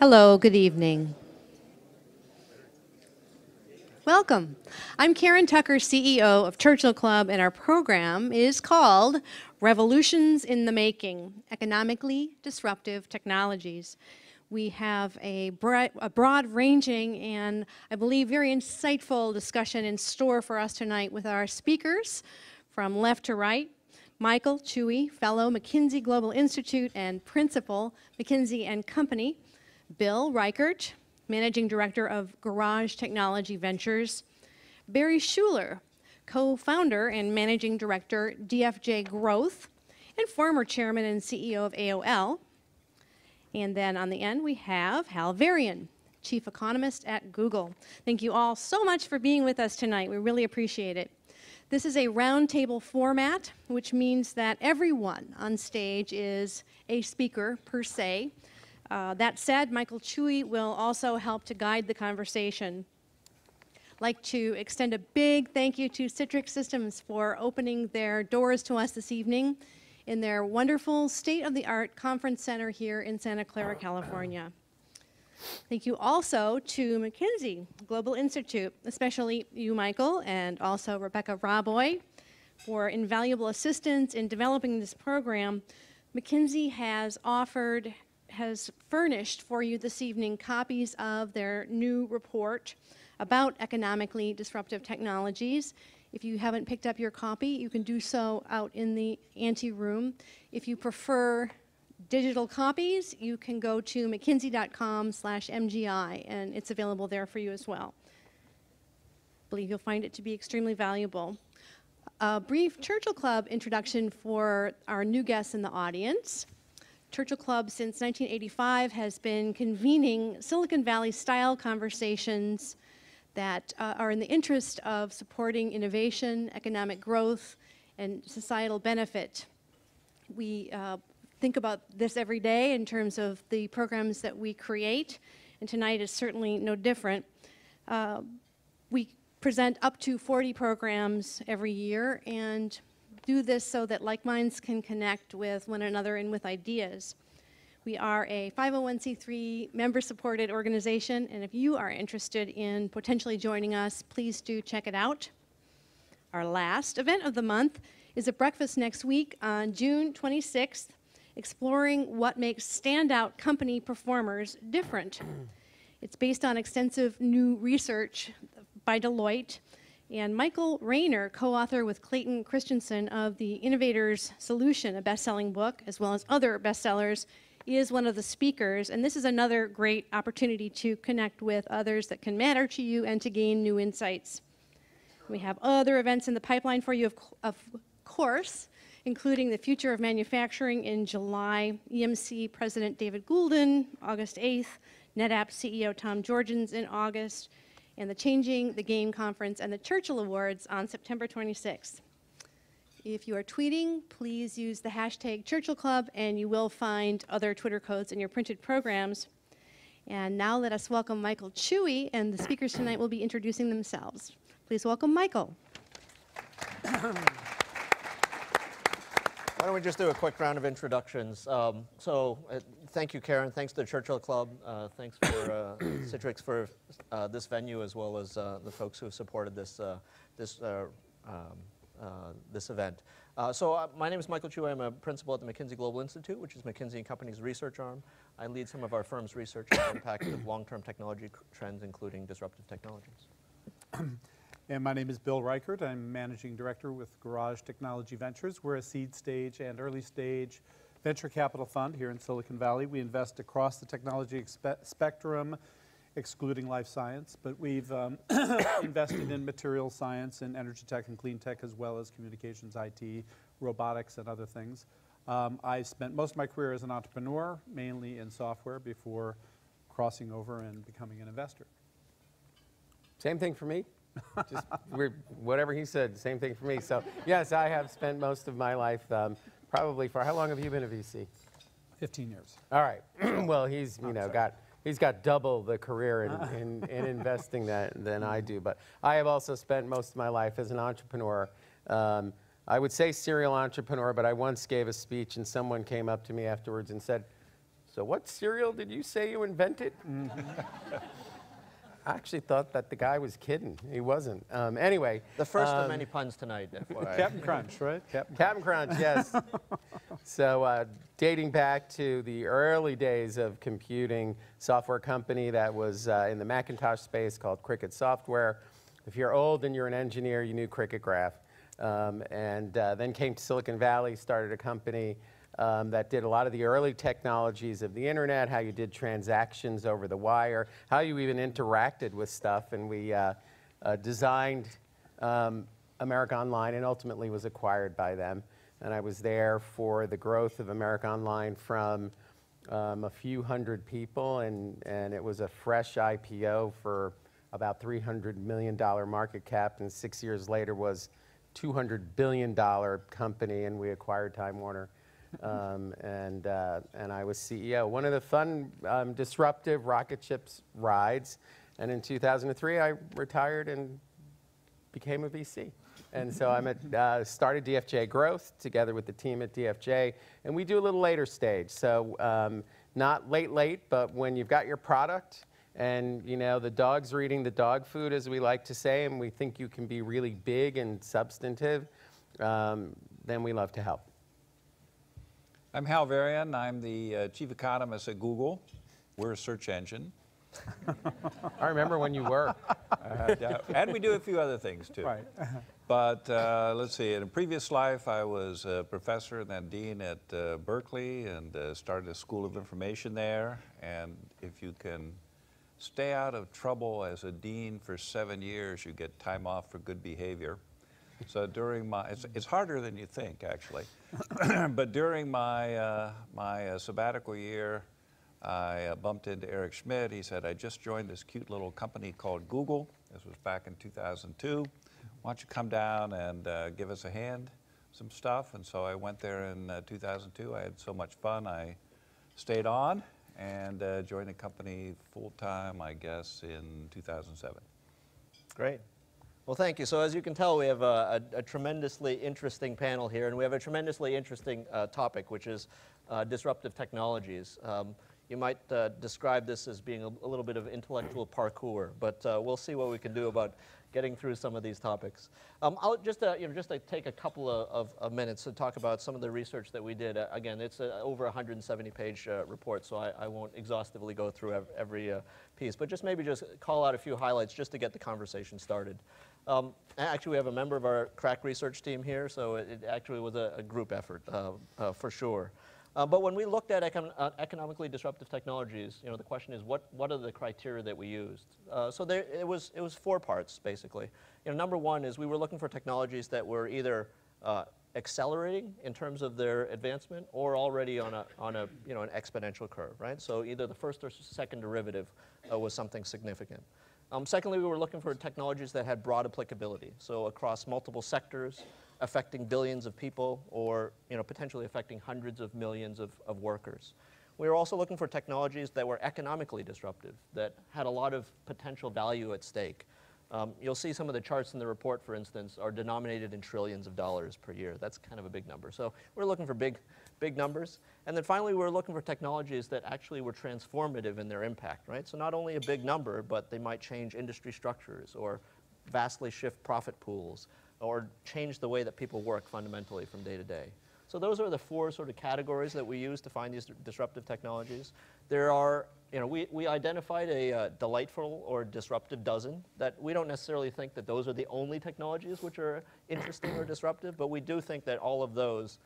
Hello, good evening. Welcome. I'm Karen Tucker, CEO of Churchill Club, and our program is called Revolutions in the Making Economically Disruptive Technologies. We have a, broad, ranging and I believe very insightful discussion in store for us tonight with our speakers from left to right. Michael Chui, Fellow McKinsey Global Institute and Principal, McKinsey and Company. Bill Reichert, Managing Director of Garage Technology Ventures. Barry Schuler, co-founder and Managing Director, DFJ Growth, and former Chairman and CEO of AOL. And then on the end, we have Hal Varian, Chief Economist at Google. Thank you all so much for being with us tonight. We really appreciate it. This is a roundtable format, which means that everyone on stage is a speaker per se. Uh, that said, Michael Chui will also help to guide the conversation. I'd like to extend a big thank you to Citrix Systems for opening their doors to us this evening in their wonderful state-of-the-art conference center here in Santa Clara, California. Thank you also to McKinsey Global Institute, especially you, Michael, and also Rebecca Raboy for invaluable assistance in developing this program. McKinsey has offered, has furnished for you this evening copies of their new report about economically disruptive technologies. If you haven't picked up your copy, you can do so out in the ante room. If you prefer digital copies, you can go to mckinsey.com slash MGI, and it's available there for you as well. I believe you'll find it to be extremely valuable. A brief Churchill Club introduction for our new guests in the audience. Churchill Club since 1985 has been convening Silicon Valley style conversations that uh, are in the interest of supporting innovation, economic growth, and societal benefit. We uh, think about this every day in terms of the programs that we create, and tonight is certainly no different. Uh, we present up to 40 programs every year and do this so that like minds can connect with one another and with ideas. We are a 501c3 member supported organization, and if you are interested in potentially joining us, please do check it out. Our last event of the month is a breakfast next week on June 26th, exploring what makes standout company performers different. It's based on extensive new research by Deloitte, and Michael Raynor, co-author with Clayton Christensen of The Innovator's Solution, a best-selling book, as well as other bestsellers, is one of the speakers, and this is another great opportunity to connect with others that can matter to you and to gain new insights. We have other events in the pipeline for you, of, of course, including the Future of Manufacturing in July, EMC President David Goulden, August 8th, NetApp CEO Tom Georgens in August, and the Changing the Game Conference and the Churchill Awards on September 26th. If you are tweeting, please use the hashtag Churchill Club and you will find other Twitter codes in your printed programs. And now let us welcome Michael Chui and the speakers tonight will be introducing themselves. Please welcome Michael. Why don't we just do a quick round of introductions? Um, so, uh, thank you, Karen. Thanks to the Churchill Club. Uh, thanks for uh, Citrix for uh, this venue, as well as uh, the folks who have supported this uh, this um, uh, this event. Uh, so uh, my name is Michael Chu. I'm a principal at the McKinsey Global Institute, which is McKinsey and Company's research arm. I lead some of our firm's research on the impact of long-term technology trends, including disruptive technologies. And my name is Bill Reichert. I'm managing director with Garage Technology Ventures. We're a seed stage and early stage venture capital fund here in Silicon Valley. We invest across the technology spectrum, excluding life science, but we've um, invested in material science and energy tech and clean tech as well as communications, IT, robotics, and other things. Um, I spent most of my career as an entrepreneur, mainly in software, before crossing over and becoming an investor. Same thing for me. Just whatever he said, same thing for me. So yes, I have spent most of my life, um, probably for how long have you been a VC? 15 years. All right. well, he's you know got he's got double the career in, in, in investing that, than I do. But I have also spent most of my life as an entrepreneur. Um, I would say serial entrepreneur, but I once gave a speech and someone came up to me afterwards and said, So, what cereal did you say you invented? I actually thought that the guy was kidding. He wasn't. Um, anyway, The first of um, many puns tonight, Captain Crunch, right? Captain Captain Crunch, yes. so, uh, dating back to the early days of computing, software company that was uh, in the Macintosh space called Cricket Software. If you're old and you're an engineer, you knew Cricket Graph. Um, and uh, then came to Silicon Valley, started a company um, that did a lot of the early technologies of the internet, how you did transactions over the wire, how you even interacted with stuff. And we uh, uh, designed um, America Online and ultimately was acquired by them. And I was there for the growth of America Online from um, a few hundred people, and, and it was a fresh IPO for about $300 million market cap, and six years later was $200 billion company, and we acquired Time Warner. Um, and, uh, and I was CEO. One of the fun, um, disruptive rocket ships rides. And in 2003, I retired and became a VC. And so at, uh, started DFJ Growth together with the team at DFJ, and we do a little later stage. So um, not late, late, but when you've got your product and you know the dogs are eating the dog food, as we like to say, and we think you can be really big and substantive, um, then we love to help. I'm Hal Varian. I'm the uh, chief economist at Google. We're a search engine. I remember when you were. And, uh, and we do a few other things too. Right. But uh, let's see, in a previous life, I was a professor and then dean at uh, Berkeley and uh, started a school of information there. And if you can stay out of trouble as a dean for seven years, you get time off for good behavior. So during my, it's, it's harder than you think, actually. but during my, uh, my uh, sabbatical year, I uh, bumped into Eric Schmidt. He said, I just joined this cute little company called Google. This was back in 2002. Why don't you come down and uh, give us a hand, some stuff? And so I went there in uh, 2002. I had so much fun. I stayed on and uh, joined the company full time, I guess, in 2007. Great. Well, thank you. So as you can tell, we have a, a, a tremendously interesting panel here, and we have a tremendously interesting uh, topic, which is uh, disruptive technologies. Um, you might uh, describe this as being a, a little bit of intellectual parkour, but uh, we'll see what we can do about getting through some of these topics. Um, I'll just, uh, you know, just to take a couple of, of, minutes to talk about some of the research that we did. Uh, again, it's a, over 170 page uh, report, so I, I won't exhaustively go through ev- every uh, piece, but just maybe just call out a few highlights just to get the conversation started. Um, actually, we have a member of our crack research team here, so it, it actually was a, a group effort uh, uh, for sure. Uh, but when we looked at econ- uh, economically disruptive technologies, you know, the question is what, what are the criteria that we used? Uh, so there, it, was, it was four parts, basically. You know, number one is we were looking for technologies that were either uh, accelerating in terms of their advancement or already on a, on a you know, an exponential curve, right? So either the first or second derivative was something significant. Um, secondly, we were looking for technologies that had broad applicability, so across multiple sectors, affecting billions of people or you know, potentially affecting hundreds of millions of, of workers. We were also looking for technologies that were economically disruptive, that had a lot of potential value at stake. Um, you'll see some of the charts in the report, for instance, are denominated in trillions of dollars per year. That's kind of a big number. So we're looking for big, big numbers. And then finally, we're looking for technologies that actually were transformative in their impact, right? So not only a big number, but they might change industry structures or vastly shift profit pools or change the way that people work fundamentally from day to day. So those are the four sort of categories that we use to find these disruptive technologies. There are, you know, we, we identified a uh, delightful or disruptive dozen that we don't necessarily think that those are the only technologies which are interesting or disruptive, but we do think that all of those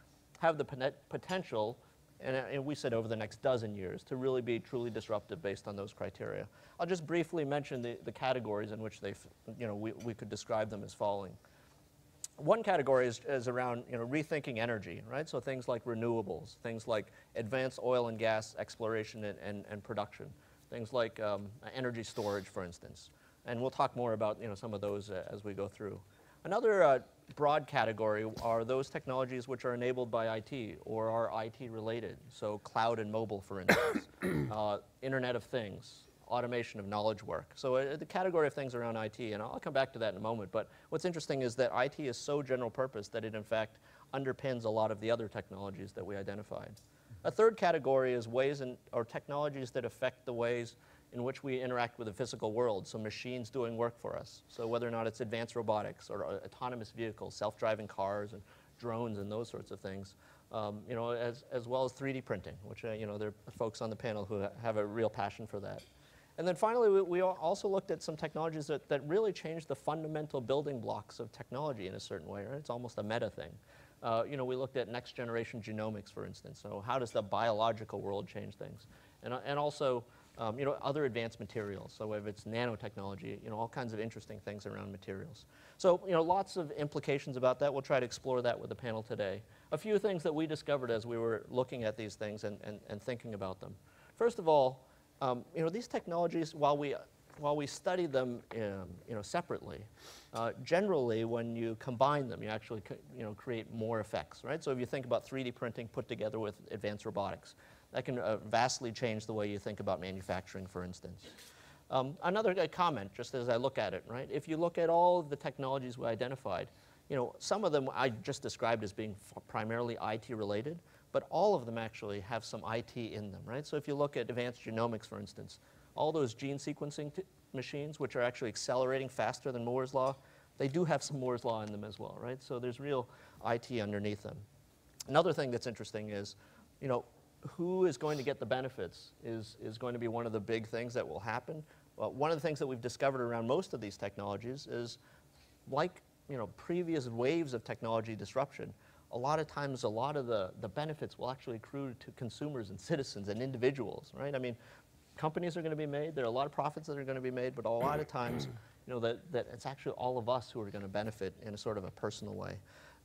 have the potential, and, uh, and we said over the next dozen years, to really be truly disruptive based on those criteria. I'll just briefly mention the, the categories in which they, you know, we, we could describe them as falling. One category is, is around you know, rethinking energy, right? So things like renewables, things like advanced oil and gas exploration and, and, and production, things like um, energy storage, for instance. And we'll talk more about you know, some of those uh, as we go through. Another uh, broad category are those technologies which are enabled by IT or are IT related. So cloud and mobile, for instance, uh, Internet of Things, automation of knowledge work. So uh, the category of things around IT, and I'll come back to that in a moment, but what's interesting is that IT is so general purpose that it in fact underpins a lot of the other technologies that we identified. A third category is ways in, or technologies that affect the ways in which we interact with the physical world, so machines doing work for us. So whether or not it's advanced robotics or uh, autonomous vehicles, self-driving cars and drones and those sorts of things, um, you know, as, as well as 3D printing, which, uh, you know, there are folks on the panel who have a real passion for that. And then finally, we, we also looked at some technologies that, that really changed the fundamental building blocks of technology in a certain way, right? It's almost a meta thing. Uh, you know, we looked at next generation genomics, for instance. So how does the biological world change things? And, uh, and also, um, you know, other advanced materials. So if it's nanotechnology, you know, all kinds of interesting things around materials. So, you know, lots of implications about that. We'll try to explore that with the panel today. A few things that we discovered as we were looking at these things and, and, and thinking about them. First of all, um, you know, these technologies, while we, while we study them, um, you know, separately, uh, generally when you combine them, you actually, you know, create more effects, right? So if you think about 3D printing put together with advanced robotics, that can uh, vastly change the way you think about manufacturing, for instance. Um, another uh, comment, just as I look at it, right? If you look at all of the technologies we identified, you know, some of them I just described as being primarily IT related, but all of them actually have some IT in them, right? So if you look at advanced genomics, for instance, all those gene sequencing machines, which are actually accelerating faster than Moore's law, they do have some Moore's law in them as well, right? So there's real IT underneath them. Another thing that's interesting is, you know, who is going to get the benefits is, is going to be one of the big things that will happen. Well, one of the things that we've discovered around most of these technologies is, like you know, previous waves of technology disruption, a lot of times a lot of the, the benefits will actually accrue to consumers and citizens and individuals, right? I mean, companies are going to be made, there are a lot of profits that are going to be made, but a lot of times, you know, that, that it's actually all of us who are going to benefit in a sort of a personal way.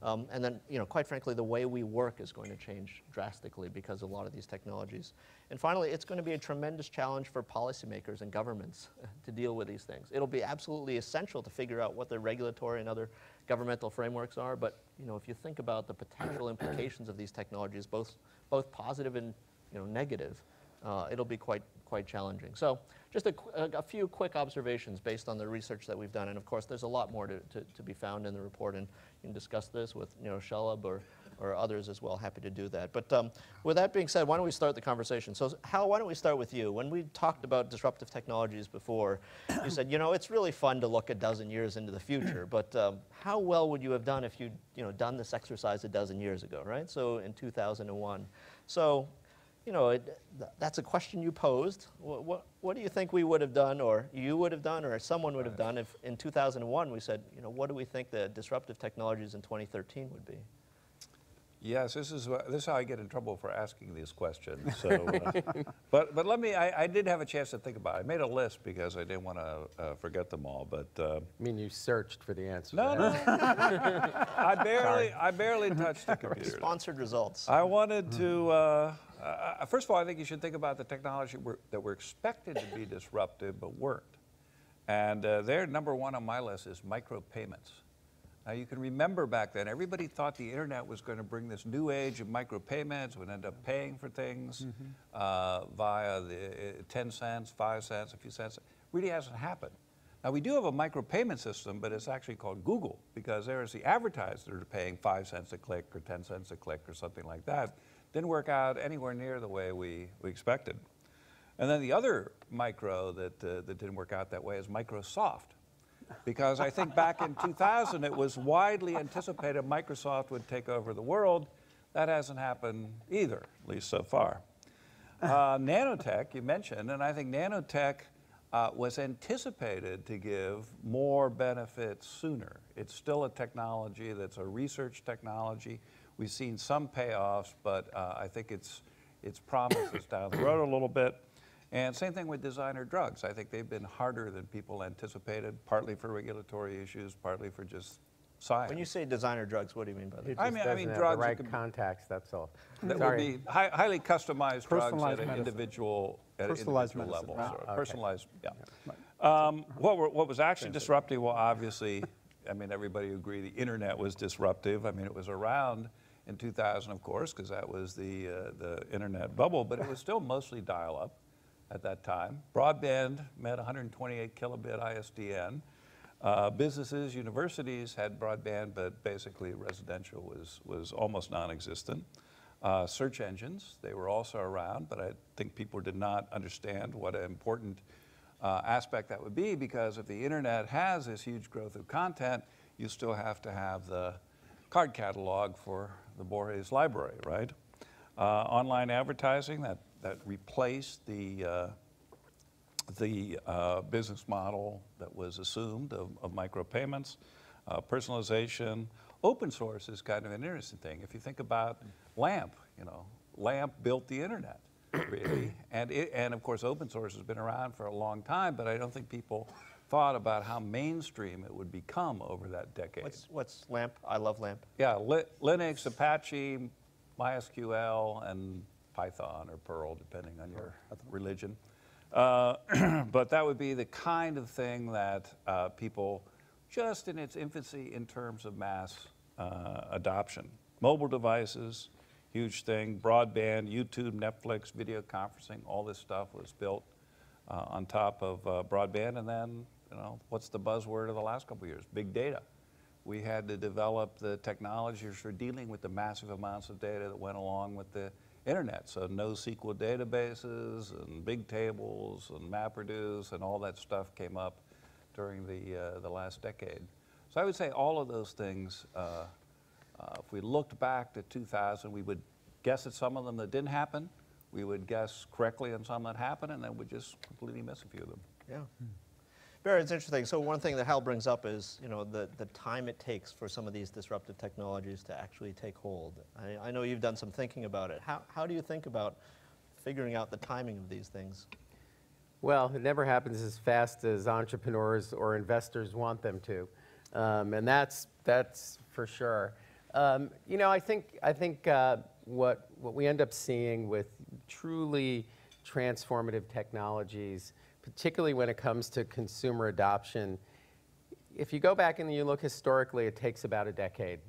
Um, and then, you know, quite frankly, the way we work is going to change drastically because of a lot of these technologies. And finally, it's going to be a tremendous challenge for policymakers and governments to deal with these things. It'll be absolutely essential to figure out what the regulatory and other governmental frameworks are. But, you know, if you think about the potential implications of these technologies, both, both positive and, you know, negative, uh, it'll be quite, quite challenging. So just a, a, few quick observations based on the research that we've done. And of course, there's a lot more to, to, to be found in the report. And you can discuss this with you know, Shelab or, or others as well. Happy to do that. But um, with that being said, why don't we start the conversation? So Hal, why don't we start with you? When we talked about disruptive technologies before, you said, you know, it's really fun to look a dozen years into the future, but um, how well would you have done if you'd you know, done this exercise a dozen years ago, right? So in 2001. So you know, it, that's a question you posed. What, what, what do you think we would have done, or you would have done, or someone would have done if in 2001 we said, you know, what do we think the disruptive technologies in 2013 would be? Yes, this is, wha- this is how I get in trouble for asking these questions. So, uh, but, but let me, I, I did have a chance to think about it. I made a list because I didn't want to uh, forget them all, but uh, I mean, you searched for the answer. no, no. I barely, I barely touched the computer. Sponsored results. I wanted to, uh, uh, first of all, I think you should think about the technology we're, that were expected to be disruptive but weren't. And uh, there, number one on my list is micropayments. Now, you can remember back then, everybody thought the internet was going to bring this new age of micropayments, would end up paying for things uh, via the uh, 10 cents, 5 cents, a few cents. Really hasn't happened. Now, we do have a micropayment system, but it's actually called Google because there's the advertisers that are paying 5 cents a click or 10 cents a click or something like that. Didn't work out anywhere near the way we, we expected. And then the other micro that, uh, that didn't work out that way is Microsoft. Because I think back in 2000, it was widely anticipated Microsoft would take over the world. That hasn't happened either, at least so far. Uh, nanotech, you mentioned, and I think nanotech uh, was anticipated to give more benefits sooner. It's still a technology that's a research technology. We've seen some payoffs, but uh, I think its, its promise is down the road a little bit. And same thing with designer drugs. I think they've been harder than people anticipated, partly for regulatory issues, partly for just science. When you say designer drugs, what do you mean by It that? I mean- I doesn't mean have drugs the right could contacts, that's all. that Sorry. would be hi- highly customized drugs Personalized at an individual, at an Personalized individual medicine. level. Ah, sort of okay. Personalized, yeah. Um, what, were, what was actually disruptive? Well, obviously, I mean, everybody agree the internet was disruptive. I mean, it was around in 2000, of course, because that was the, uh, the internet bubble, but it was still mostly dial-up at that time. Broadband met 128 kilobit ISDN. Uh, businesses, universities had broadband, but basically residential was, was almost non-existent. Uh, search engines, they were also around, but I think people did not understand what an important uh, aspect that would be because if the internet has this huge growth of content, you still have to have the card catalog for the Borges library, right? Uh, online advertising, that, that replaced the, uh, the uh, business model that was assumed of, of micropayments, uh, personalization. Open source is kind of an interesting thing. If you think about LAMP, you know, LAMP built the internet, really. and, it, and of course, open source has been around for a long time, but I don't think people thought about how mainstream it would become over that decade. What's, what's LAMP? I love LAMP. Yeah, Li- Linux, Apache, MySQL, and Python or Perl, depending on your religion. Uh, but that would be the kind of thing that uh, people, just in its infancy in terms of mass uh, adoption. Mobile devices, huge thing. Broadband, YouTube, Netflix, video conferencing, all this stuff was built uh, on top of uh, broadband. And then, you know, what's the buzzword of the last couple of years? Big data. We had to develop the technologies for dealing with the massive amounts of data that went along with the internet. So NoSQL databases and big tables and MapReduce and all that stuff came up during the, uh, the last decade. So I would say all of those things, uh, uh, if we looked back to 2000, we would guess at some of them that didn't happen. We would guess correctly on some that happened, and then we'd just completely miss a few of them. Yeah. Barry, it's interesting. So one thing that Hal brings up is, you know, the, the time it takes for some of these disruptive technologies to actually take hold. I, I know you've done some thinking about it. How, how do you think about figuring out the timing of these things? Well, it never happens as fast as entrepreneurs or investors want them to, um, and that's that's for sure. Um, you know, I think I think uh, what what we end up seeing with truly transformative technologies, particularly when it comes to consumer adoption, if you go back and you look historically, it takes about a decade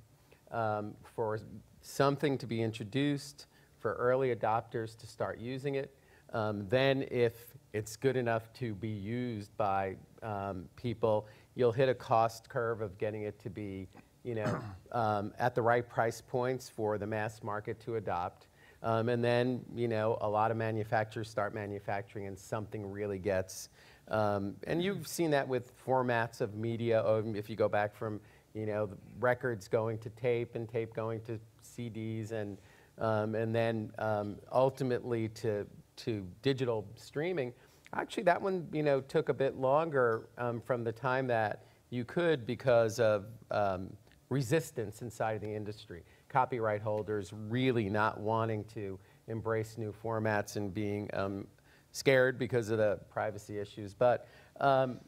um, for something to be introduced, for early adopters to start using it. Um, then, if it's good enough to be used by um, people, you'll hit a cost curve of getting it to be, you know, um, at the right price points for the mass market to adopt. Um, and then, you know, a lot of manufacturers start manufacturing and something really gets. Um, and you've seen that with formats of media. um, If you go back from, you know, records going to tape and tape going to CDs and, um, and then um, ultimately to, to digital streaming. Actually, that one, you know, took a bit longer um, from the time that you could because of resistance inside of the industry. Copyright holders really not wanting to embrace new formats and being um, scared because of the privacy issues. But, um,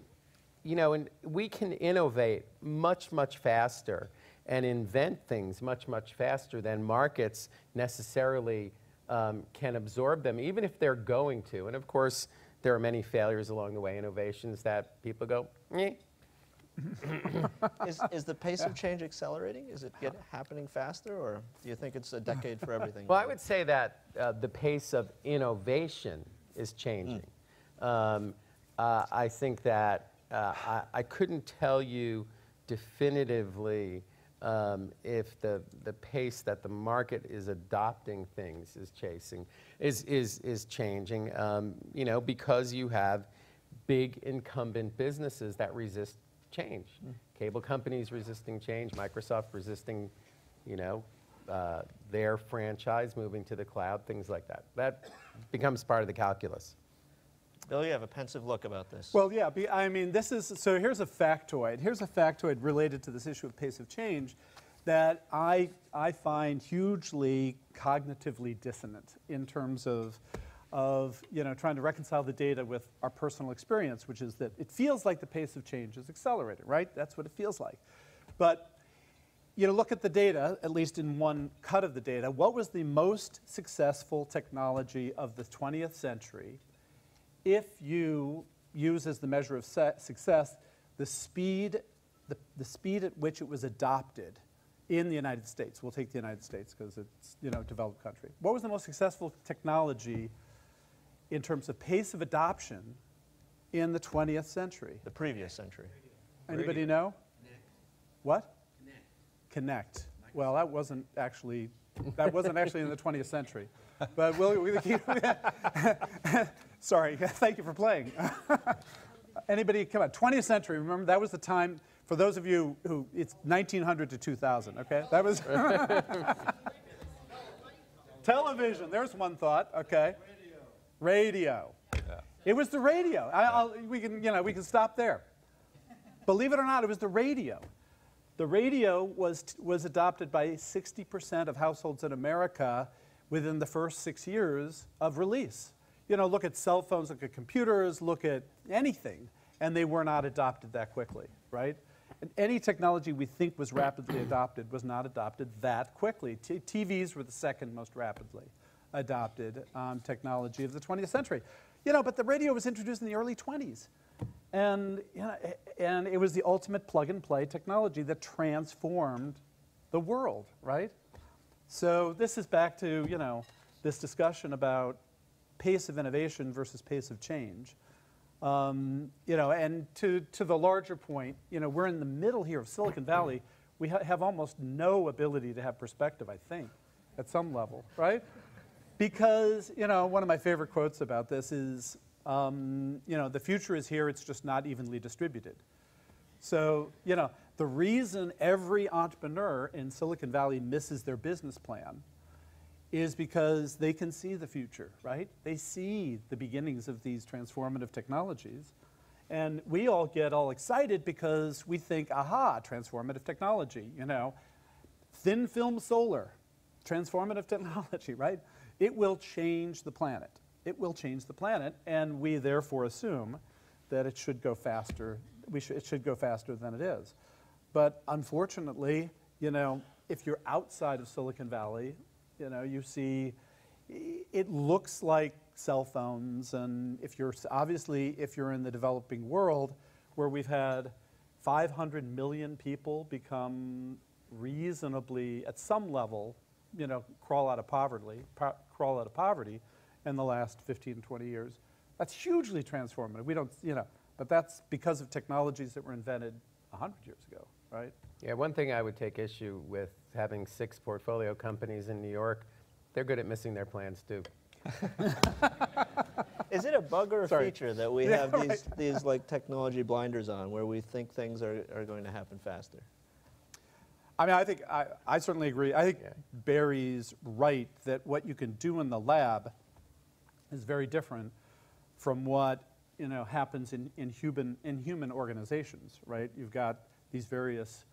you know, and we can innovate much, much faster and invent things much, much faster than markets necessarily um, can absorb them, even if they're going to. And of course, there are many failures along the way, innovations that people go, eh, Is, is the pace of change accelerating? Is it get, happening faster, or do you think it's a decade for everything? Well, I would say that uh, the pace of innovation is changing. Um, uh, I think that uh, I, I couldn't tell you definitively um, if the, the pace that the market is adopting things is chasing, is, is, is changing, um, you know, because you have big incumbent businesses that resist change. Cable companies resisting change, Microsoft resisting, you know, uh, their franchise moving to the cloud, things like that. That becomes part of the calculus. Bill, you have a pensive look about this. Well, yeah, be- I mean, this is, so here's a factoid. Here's a factoid related to this issue of pace of change that I, I find hugely cognitively dissonant in terms of, of, you know, trying to reconcile the data with our personal experience, which is that it feels like the pace of change is accelerating, right? That's what it feels like. But you know, look at the data, at least in one cut of the data. What was the most successful technology of the 20th century if you use as the measure of success the speed, the, the speed at which it was adopted in the United States? We'll take the United States because it's, you know, a developed country. What was the most successful technology in terms of pace of adoption in the 20th century? the previous century. Anybody know? What? Connect. Well, that wasn't actually That wasn't actually in the 20th century. But we'll, we'll keep. Sorry, thank you for playing. Anybody, come on, 20th century, remember that was the time, for those of you who, it's 1900 to 2000, okay? That was. Television, there's one thought, okay? Radio. It was the radio. I, I'll, we can, you know, we can stop there. Believe it or not, it was the radio. The radio was, was adopted by 60% of households in America within the first six years of release. You know, look at cell phones, look at computers, look at anything, and they were not adopted that quickly, right? And any technology we think was rapidly adopted was not adopted that quickly. T- TVs were the second most rapidly adopted um, technology of the 20th century. You know, but the radio was introduced in the early 20s. And, you know, and it was the ultimate plug and play technology that transformed the world, right? So this is back to, you know, this discussion about pace of innovation versus pace of change. Um, you know, and to, to the larger point, you know, we're in the middle here of Silicon Valley. We ha- have almost no ability to have perspective, I think, at some level, right? Because, you know, one of my favorite quotes about this is, um, you know, the future is here, it's just not evenly distributed. So, you know, the reason every entrepreneur in Silicon Valley misses their business plan is because they can see the future, right? They see the beginnings of these transformative technologies. And we all get all excited because we think, aha, transformative technology, you know, thin film solar, transformative technology, right? It will change the planet. It will change the planet, and we therefore assume that it should go faster. We should, it should go faster than it is. But unfortunately, you know, if you're outside of Silicon Valley, you know, you see it looks like cell phones, and if you're obviously if you're in the developing world, where we've had 500 million people become reasonably at some level, you know, crawl out of poverty, po- crawl out of poverty, in the last 15, 20 years, that's hugely transformative. We don't, you know, but that's because of technologies that were invented 100 years ago, right? Yeah, one thing I would take issue with having six portfolio companies in New York, they're good at missing their plans too. Is it a bug or a Sorry. feature that we Yeah, have these, right. these like technology blinders on where we think things are, are going to happen faster? I mean, I think I, I certainly agree. I think Yeah. Barry's right that what you can do in the lab is very different from what you know happens in, in human in human organizations, right? You've got these various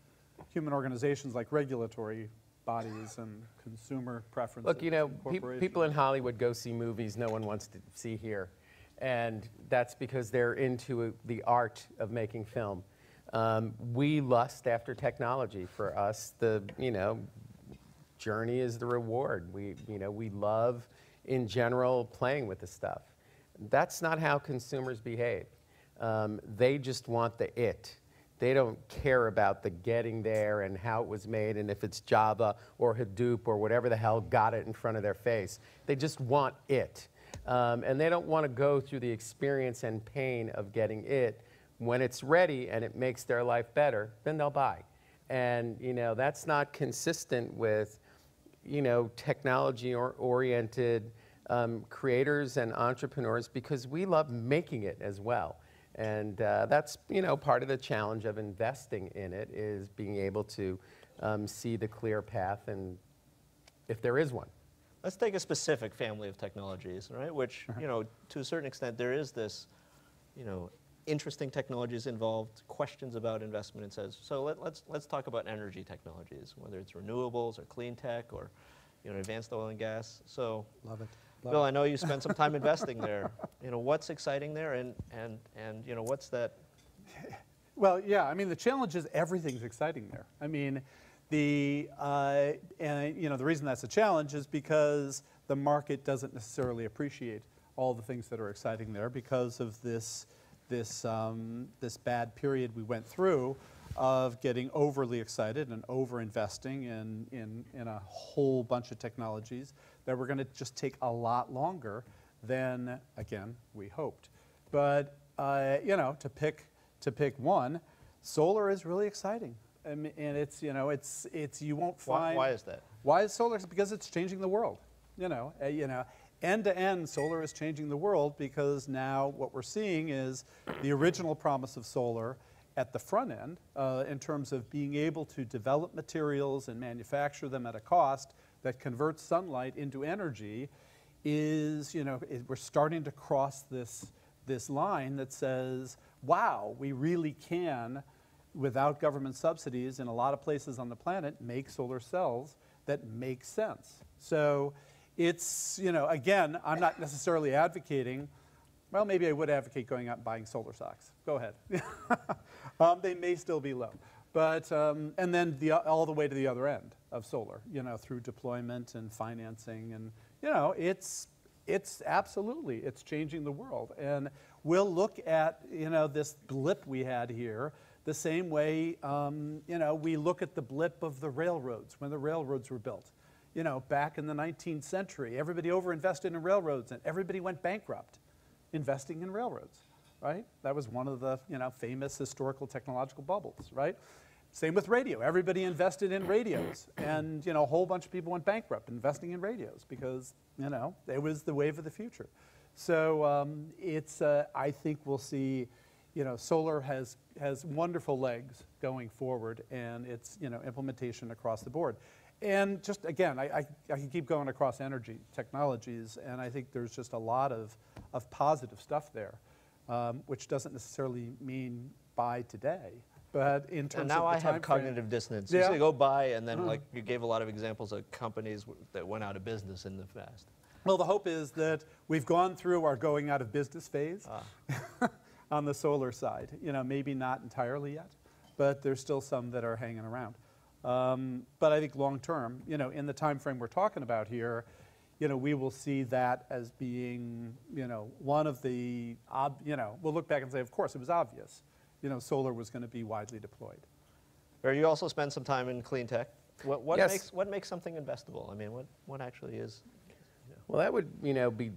human organizations like regulatory bodies and consumer preferences. Look, you know, corporations. people in Hollywood go see movies no one wants to see here. And that's because they're into uh, the art of making film. Um, we lust after technology. For us, the, you know, journey is the reward. We, you know, we love, in general, playing with the stuff. That's not how consumers behave. Um, they just want the it. They don't care about the getting there and how it was made and if it's Java or Hadoop or whatever the hell got it in front of their face. They just want it. Um, and they don't want to go through the experience and pain of getting it. When it's ready and it makes their life better, then they'll buy. And you know that's not consistent with you know, technology or oriented um, creators and entrepreneurs because we love making it as well. And uh, that's, you know, part of the challenge of investing in it is being able to um, see the clear path and if there is one. Let's take a specific family of technologies, right? Which, you know, to a certain extent, there is this, you know, interesting technologies involved, questions about investment and says, so let, let's, let's talk about energy technologies, whether it's renewables or clean tech or, you know, advanced oil and gas. So, Love it. Love Bill, it. I know you spent some time investing there. You know, what's exciting there and, and, and, you know, what's that Well, yeah, I mean, the challenge is everything's exciting there. I mean, the, uh, and, you know, the reason that's a challenge is because the market doesn't necessarily appreciate all the things that are exciting there because of this, this, um, this bad period we went through of getting overly excited and over investing in, in, in a whole bunch of technologies that were going to just take a lot longer than, again, we hoped. But, uh, you know, to pick, to pick one, solar is really exciting. I mean, and it's, you know, it's, it's, you won't Why, find. why is that? Why is solar? Because it's changing the world. You know, uh, you know, end to end, solar is changing the world because now what we're seeing is the original promise of solar at the front end uh, in terms of being able to develop materials and manufacture them at a cost that converts sunlight into energy is, you know, we're starting to cross this, this line that says, wow, we really can, without government subsidies in a lot of places on the planet, make solar cells that make sense. So it's, you know, again, I'm not necessarily advocating, well, maybe I would advocate going out and buying solar socks. Go ahead. um, they may still be low. But, um, and then the, all the way to the other end of solar, you know, through deployment and financing. And, you know, it's, it's absolutely, it's changing the world. And we'll look at, you know, this blip we had here the same way, um, you know, we look at the blip of the railroads when the railroads were built. You know, back in the 19th century, everybody overinvested in railroads and everybody went bankrupt investing in railroads, right? That was one of the, you know, famous historical technological bubbles, right? Same with radio. Everybody invested in radios, and you know, a whole bunch of people went bankrupt investing in radios because you know it was the wave of the future. So um, it's, uh, I think we'll see, you know, solar has has wonderful legs going forward, and it's you know implementation across the board. And just again, I, I, I can keep going across energy technologies, and I think there's just a lot of, of positive stuff there, um, which doesn't necessarily mean buy today. But in terms And now of I have cognitive dissonance. Yeah. You say go buy, and then like you gave a lot of examples of companies w- that went out of business in the past. Well, the hope is that we've gone through our going out of business phase on the solar side. You know, maybe not entirely yet, but there's still some that are hanging around. Um, but I think long term, you know, in the time frame we're talking about here, you know, we will see that as being, you know, one of the, ob- you know, we'll look back and say, of course, it was obvious. You know, solar was going to be widely deployed. Or you also spend some time in clean tech. What, what Yes. makes what makes something investable? I mean, what, what actually is? Well, that would, you know, be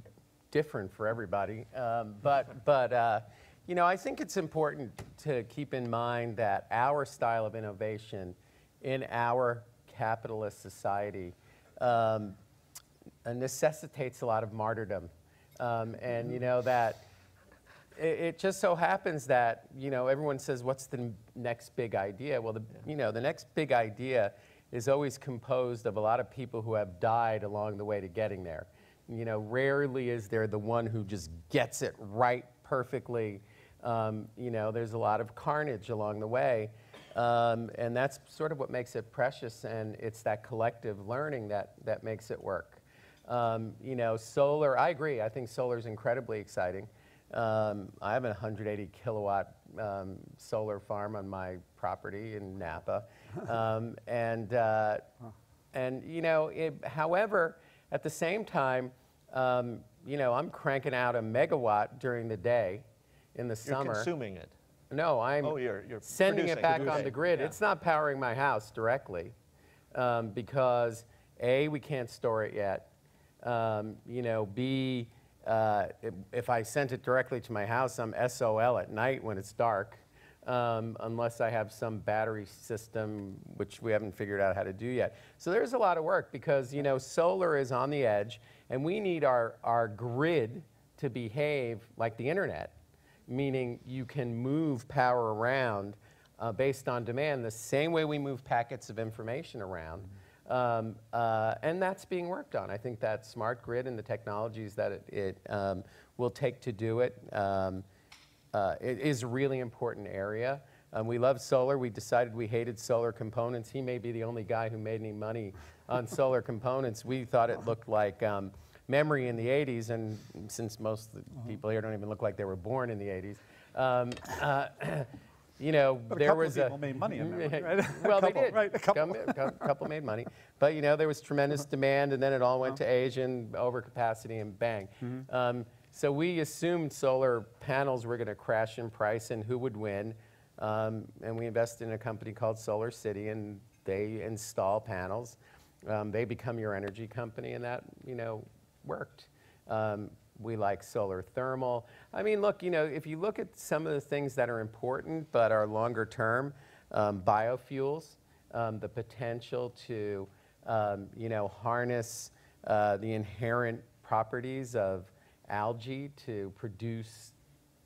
different for everybody. Um, but, but uh, you know, I think it's important to keep in mind that our style of innovation in our capitalist society um, uh, necessitates a lot of martyrdom. Um, and, you know, that it, it just so happens that, you know, everyone says, what's the next big idea? Well, the, you know, the next big idea is always composed of a lot of people who have died along the way to getting there. You know, rarely is there the one who just gets it right perfectly. Um, you know, there's a lot of carnage along the way. Um, and that's sort of what makes it precious, and it's that collective learning that, that makes it work. Um, you know, solar, I agree, I think solar is incredibly exciting. Um, I have a 180 kilowatt um, solar farm on my property in Napa. Um, and, uh, and, you know, it, however, at the same time, um, you know, I'm cranking out a megawatt during the day in the You're summer. consuming it. No, I'm Oh, you're- you're sending it producing. back on the grid. yeah. It's not powering my house directly um, because A, we can't store it yet. Um, you know, B, uh, if, if I sent it directly to my house, I'm SOL at night when it's dark, um, unless I have some battery system, which we haven't figured out how to do yet. So there's a lot of work because, you know, solar is on the edge, and we need our, our grid to behave like the internet meaning you can move power around uh, based on demand the same way we move packets of information around. Um, uh, and that's being worked on. I think that smart grid and the technologies that it, it um, will take to do it, um, uh, it is a really important area. Um, we love solar. We decided we hated solar components. He may be the only guy who made any money on solar components. We thought it looked like um, memory in the 80s, and since most of the people here don't even look like they were born in the 80s, um, uh, you know, But a there couple was people made money on memory, right? A well, couple, they did. right, a couple. Come- couple made money, but you know, there was tremendous demand, and then it all went to Asian overcapacity, and bang. Mm-hmm. Um, so we assumed solar panels were going to crash in price, and who would win? Um, and we invested in a company called Solar City, and they install panels. Um, they become your energy company, and that you know worked. Um, we like solar thermal. I mean, look, you know, if you look at some of the things that are important but are longer term, um, biofuels, um, the potential to um, you know, harness uh, the inherent properties of algae to produce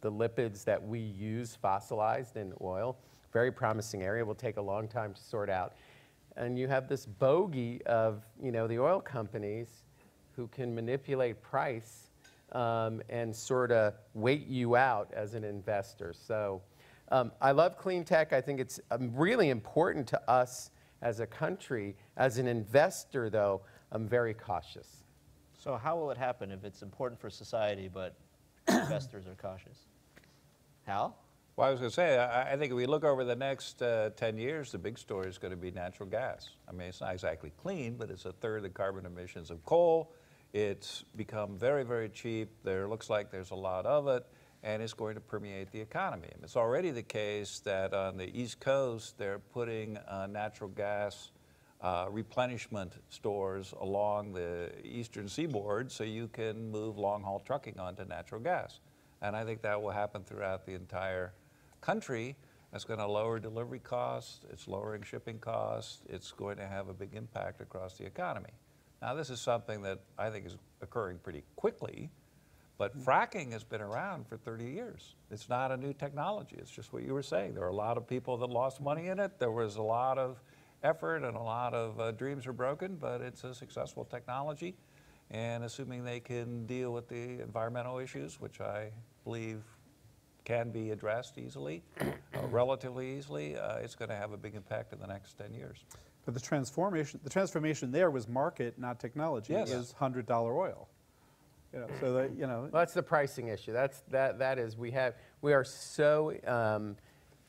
the lipids that we use fossilized in oil. Very promising area. Will take a long time to sort out. And you have this bogey of, you know, the oil companies who can manipulate price um, and sort of wait you out as an investor. So um, I love clean tech. I think it's um, really important to us as a country. As an investor, though, I'm very cautious. So how will it happen if it's important for society, but investors are cautious? Hal? Well, I was going to say, I, I think if we look over the next uh, 10 years, the big story is going to be natural gas. I mean, it's not exactly clean, but it's a third of the carbon emissions of coal. It's become very, very cheap. There looks like there's a lot of it, and it's going to permeate the economy. And it's already the case that on the East Coast, they're putting uh, natural gas uh, replenishment stores along the eastern seaboard so you can move long haul trucking onto natural gas. And I think that will happen throughout the entire country. That's going to lower delivery costs, it's lowering shipping costs, it's going to have a big impact across the economy. Now, this is something that I think is occurring pretty quickly, but fracking has been around for 30 years. It's not a new technology, it's just what you were saying. There are a lot of people that lost money in it, there was a lot of effort and a lot of uh, dreams were broken, but it's a successful technology. And assuming they can deal with the environmental issues, which I believe can be addressed easily, uh, relatively easily, uh, it's going to have a big impact in the next 10 years. But the transformation, the transformation there was market, not technology. Yes. It was $100 oil. You know, so that, you know, Well, that's the pricing issue. That's that. That is we have we are so um,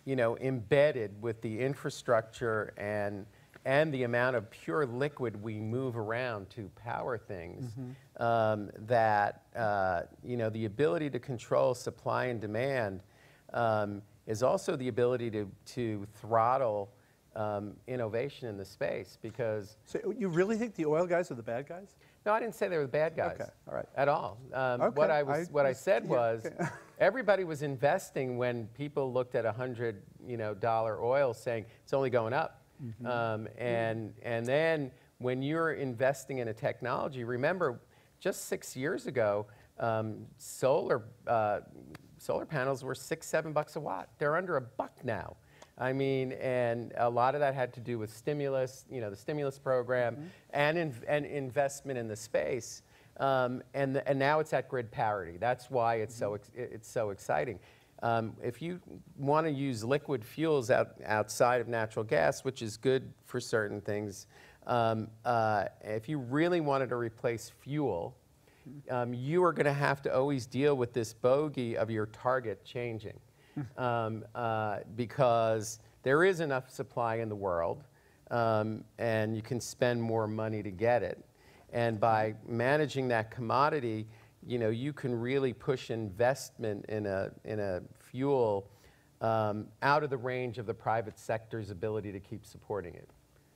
you know embedded with the infrastructure and and the amount of pure liquid we move around to power things um, that uh, you know the ability to control supply and demand um, is also the ability to to throttle um, innovation in the space because so you really think the oil guys are the bad guys? no, I didn't say they were the bad guys. Okay, all right. At all. Um, Okay, What I was, I what I said yeah, was, okay. everybody was investing when people looked at a hundred, you know, dollar oil, saying it's only going up. Mm-hmm. Um, and and then when you're investing in a technology, remember, just six years ago, um, solar uh, solar panels were six, seven bucks a watt. They're under a buck now. I mean, and a lot of that had to do with stimulus, you know, the stimulus program and, in, and investment in the space. Um, and, the- and now it's at grid parity. That's why it's so, ex- it- it's so exciting. Um, if you want to use liquid fuels out, outside of natural gas, which is good for certain things, um, uh, if you really wanted to replace fuel, um, you are going to have to always deal with this bogey of your target changing um, uh, because there is enough supply in the world um, and you can spend more money to get it. And by managing that commodity, you know, you can really push investment in a, in a fuel um, out of the range of the private sector's ability to keep supporting it.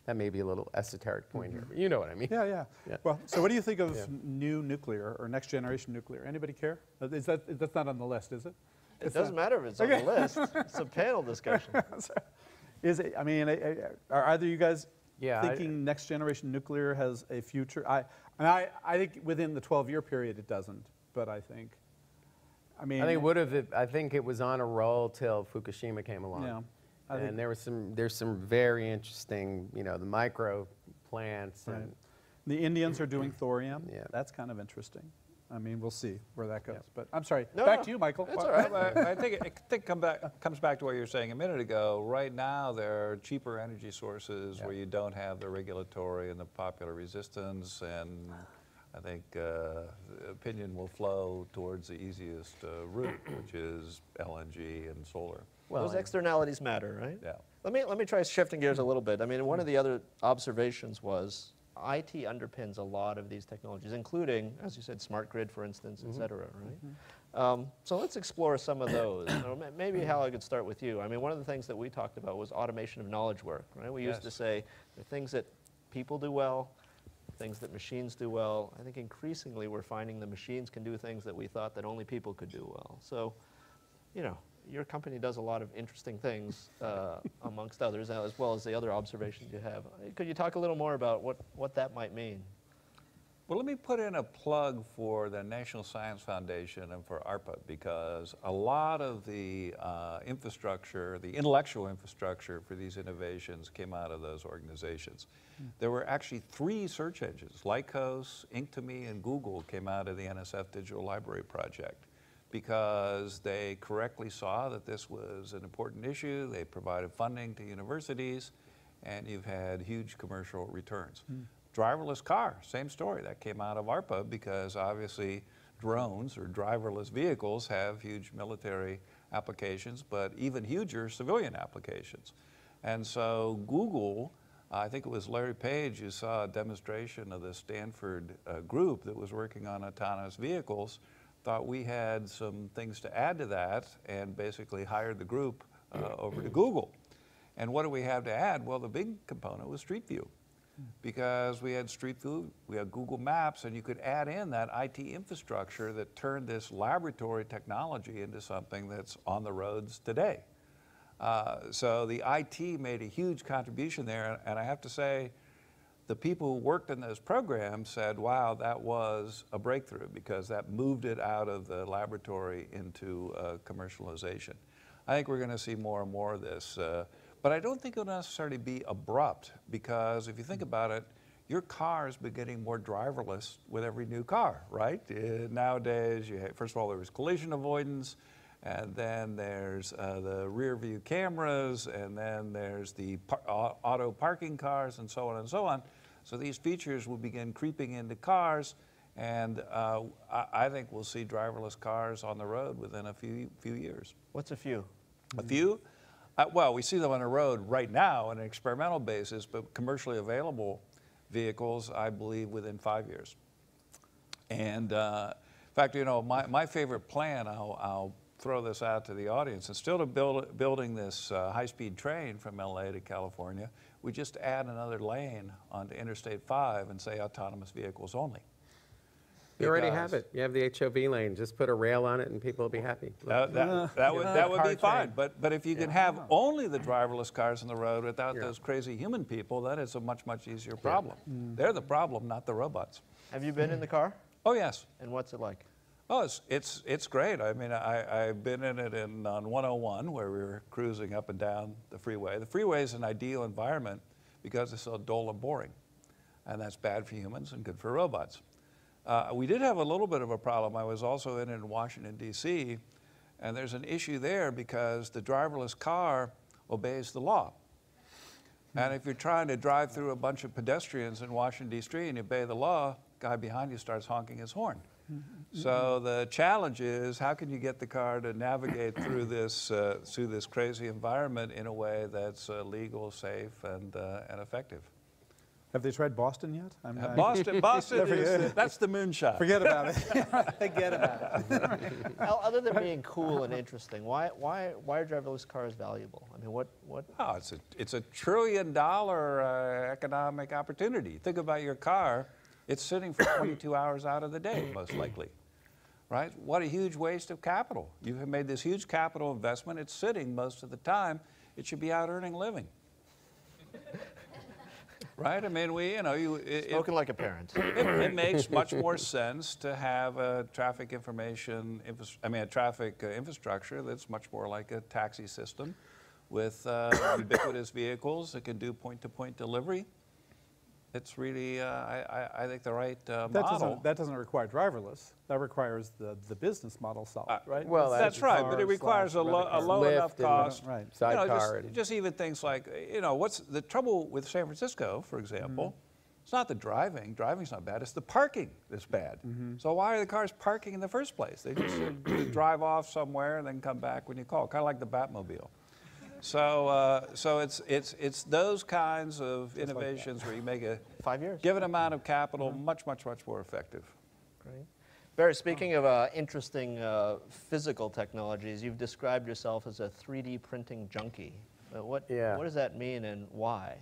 That may be a little esoteric point here, but you know what I mean. Yeah, yeah, Yeah. Well, so what do you think of Yeah. new nuclear or next generation nuclear? Anybody care? Is that, that's not on the list, is it? It It's doesn't not- matter if it's on the list. It's a panel discussion. Is it, I mean, I- I- are either you guys Yeah, I- thinking next generation nuclear has a future? I, and I, I think within the 12-year period it doesn't, but I think, I mean. I think it would have. I think it was on a roll till Fukushima came along. Yeah, I think- and there was some. There's some very interesting. You know, the micro plants Right. and The Indians are doing thorium. Yeah. That's kind of interesting. I mean, we'll see where that goes. But I'm sorry. No, Back no, to you, Michael. it's all right. I I think it, I think come back, comes back to what you were saying a minute ago. Right now, there are cheaper energy sources where you don't have the regulatory and the popular resistance, and I think uh, opinion will flow towards the easiest uh, route, which is LNG and solar. well, Those externalities matter, right? Yeah. Let me, let me try shifting gears a little bit. I mean, one of the other observations was IT underpins a lot of these technologies, including, as you said, smart grid, for instance, et cetera, right? Um, so let's explore some of those. You know, ma- maybe, Hal, I could start with you. I mean, one of the things that we talked about was automation of knowledge work, right? We used to say the things that people do well, things that machines do well. I think increasingly we're finding the machines can do things that we thought that only people could do well. So, you know, your company does a lot of interesting things, uh, amongst others, uh, as well as the other observations you have. Uh, Could you talk a little more about what, what that might mean? Well, let me put in a plug for the National Science Foundation and for ARPA because a lot of the uh, infrastructure, the intellectual infrastructure for these innovations came out of those organizations. There were actually three search engines, Lycos, Inktomi, and Google came out of the NSF Digital Library Project because they correctly saw that this was an important issue. They provided funding to universities, and you've had huge commercial returns. Driverless car, same story. That came out of ARPA because obviously drones or driverless vehicles have huge military applications, but even huger civilian applications. And so Google, I think it was Larry Page who saw a demonstration of the Stanford uh, group that was working on autonomous vehicles, thought we had some things to add to that and basically hired the group uh, over to Google. And what do we have to add? Well, the big component was Street View because we had Street View, we had Google Maps, and you could add in that IT infrastructure that turned this laboratory technology into something that's on the roads today. Uh, so the IT made a huge contribution there, and I have to say, the people who worked in those programs said, wow, that was a breakthrough because that moved it out of the laboratory into uh, commercialization. I think we're going to see more and more of this. Uh, but I don't think it'll necessarily be abrupt because if you think about it, your car has been getting more driverless with every new car, right? Uh, nowadays, you have, first of all, there was collision avoidance, and then there's uh, the rear view cameras, and then there's the par- auto parking cars, and so on and so on. So these features will begin creeping into cars, and uh, I, I think we'll see driverless cars on the road within a few few years. What's a few? A few? Uh, well, we see them on the road right now on an experimental basis, but commercially available vehicles, I believe, within five years. And uh, in fact, you know, my, my favorite plan, I'll, I'll throw this out to the audience, instead of build, building this uh, high-speed train from LA to California, we just add another lane onto Interstate 5 and say autonomous vehicles only. You already have it. You have the HOV lane. Just put a rail on it and people will be happy. That, that, that would, that would be fine, but, but if you can have only the driverless cars on the road without those crazy human people, that is a much, much easier problem. They're the problem, not the robots. Have you been in the car? Oh, yes. And what's it like? Oh, it's, it's, it's great. I mean, I, I've been in it in, on 101 where we were cruising up and down the freeway. The freeway is an ideal environment because it's so dull and boring. And that's bad for humans and good for robots. Uh, we did have a little bit of a problem. I was also in it in Washington, D.C., and there's an issue there because the driverless car obeys the law. And if you're trying to drive through a bunch of pedestrians in Washington, D.C., and you obey the law, guy behind you starts honking his horn. So the challenge is how can you get the car to navigate through this uh, through this crazy environment in a way that's uh, legal, safe, and uh, and effective. Have they tried Boston yet? I'm, I- Boston, Boston is that's the moonshot. Forget about it. Forget about it. Other than being cool and interesting, why, why, why are driverless cars valuable? I mean, what, what, Oh, it's a it's a trillion dollar uh, economic opportunity. Think about your car; it's sitting for 22 hours out of the day, most likely. Right? What a huge waste of capital. You have made this huge capital investment. It's sitting most of the time. It should be out earning a living. right? I mean, we, you know, you. It, it- spoken like a parent. it, it makes much more sense to have a traffic information, I mean, a traffic uh, infrastructure that's much more like a taxi system with uh, ubiquitous vehicles that can do point-to-point delivery. It's really, uh, I, I, I think, the right uh, That model. doesn't, that doesn't require driverless. That requires the, the business model solved, Uh, right? well, That's the right, but it requires a, lo- a low Lyft enough and- cost. Right. You know, just, just even things like, you know, what's the trouble with San Francisco, for example? It's not the driving. Driving's not bad. It's the parking that's bad. So why are the cars parking in the first place? They just drive off somewhere and then come back when you call, kind of like the Batmobile. So, uh, so it's, it's, it's those kinds of innovations where you make a Five years. given amount of capital much, much, much more effective. Great. Barry, speaking of uh, interesting uh, physical technologies, you've described yourself as a 3D printing junkie. Uh, what, Yeah. what does that mean and why?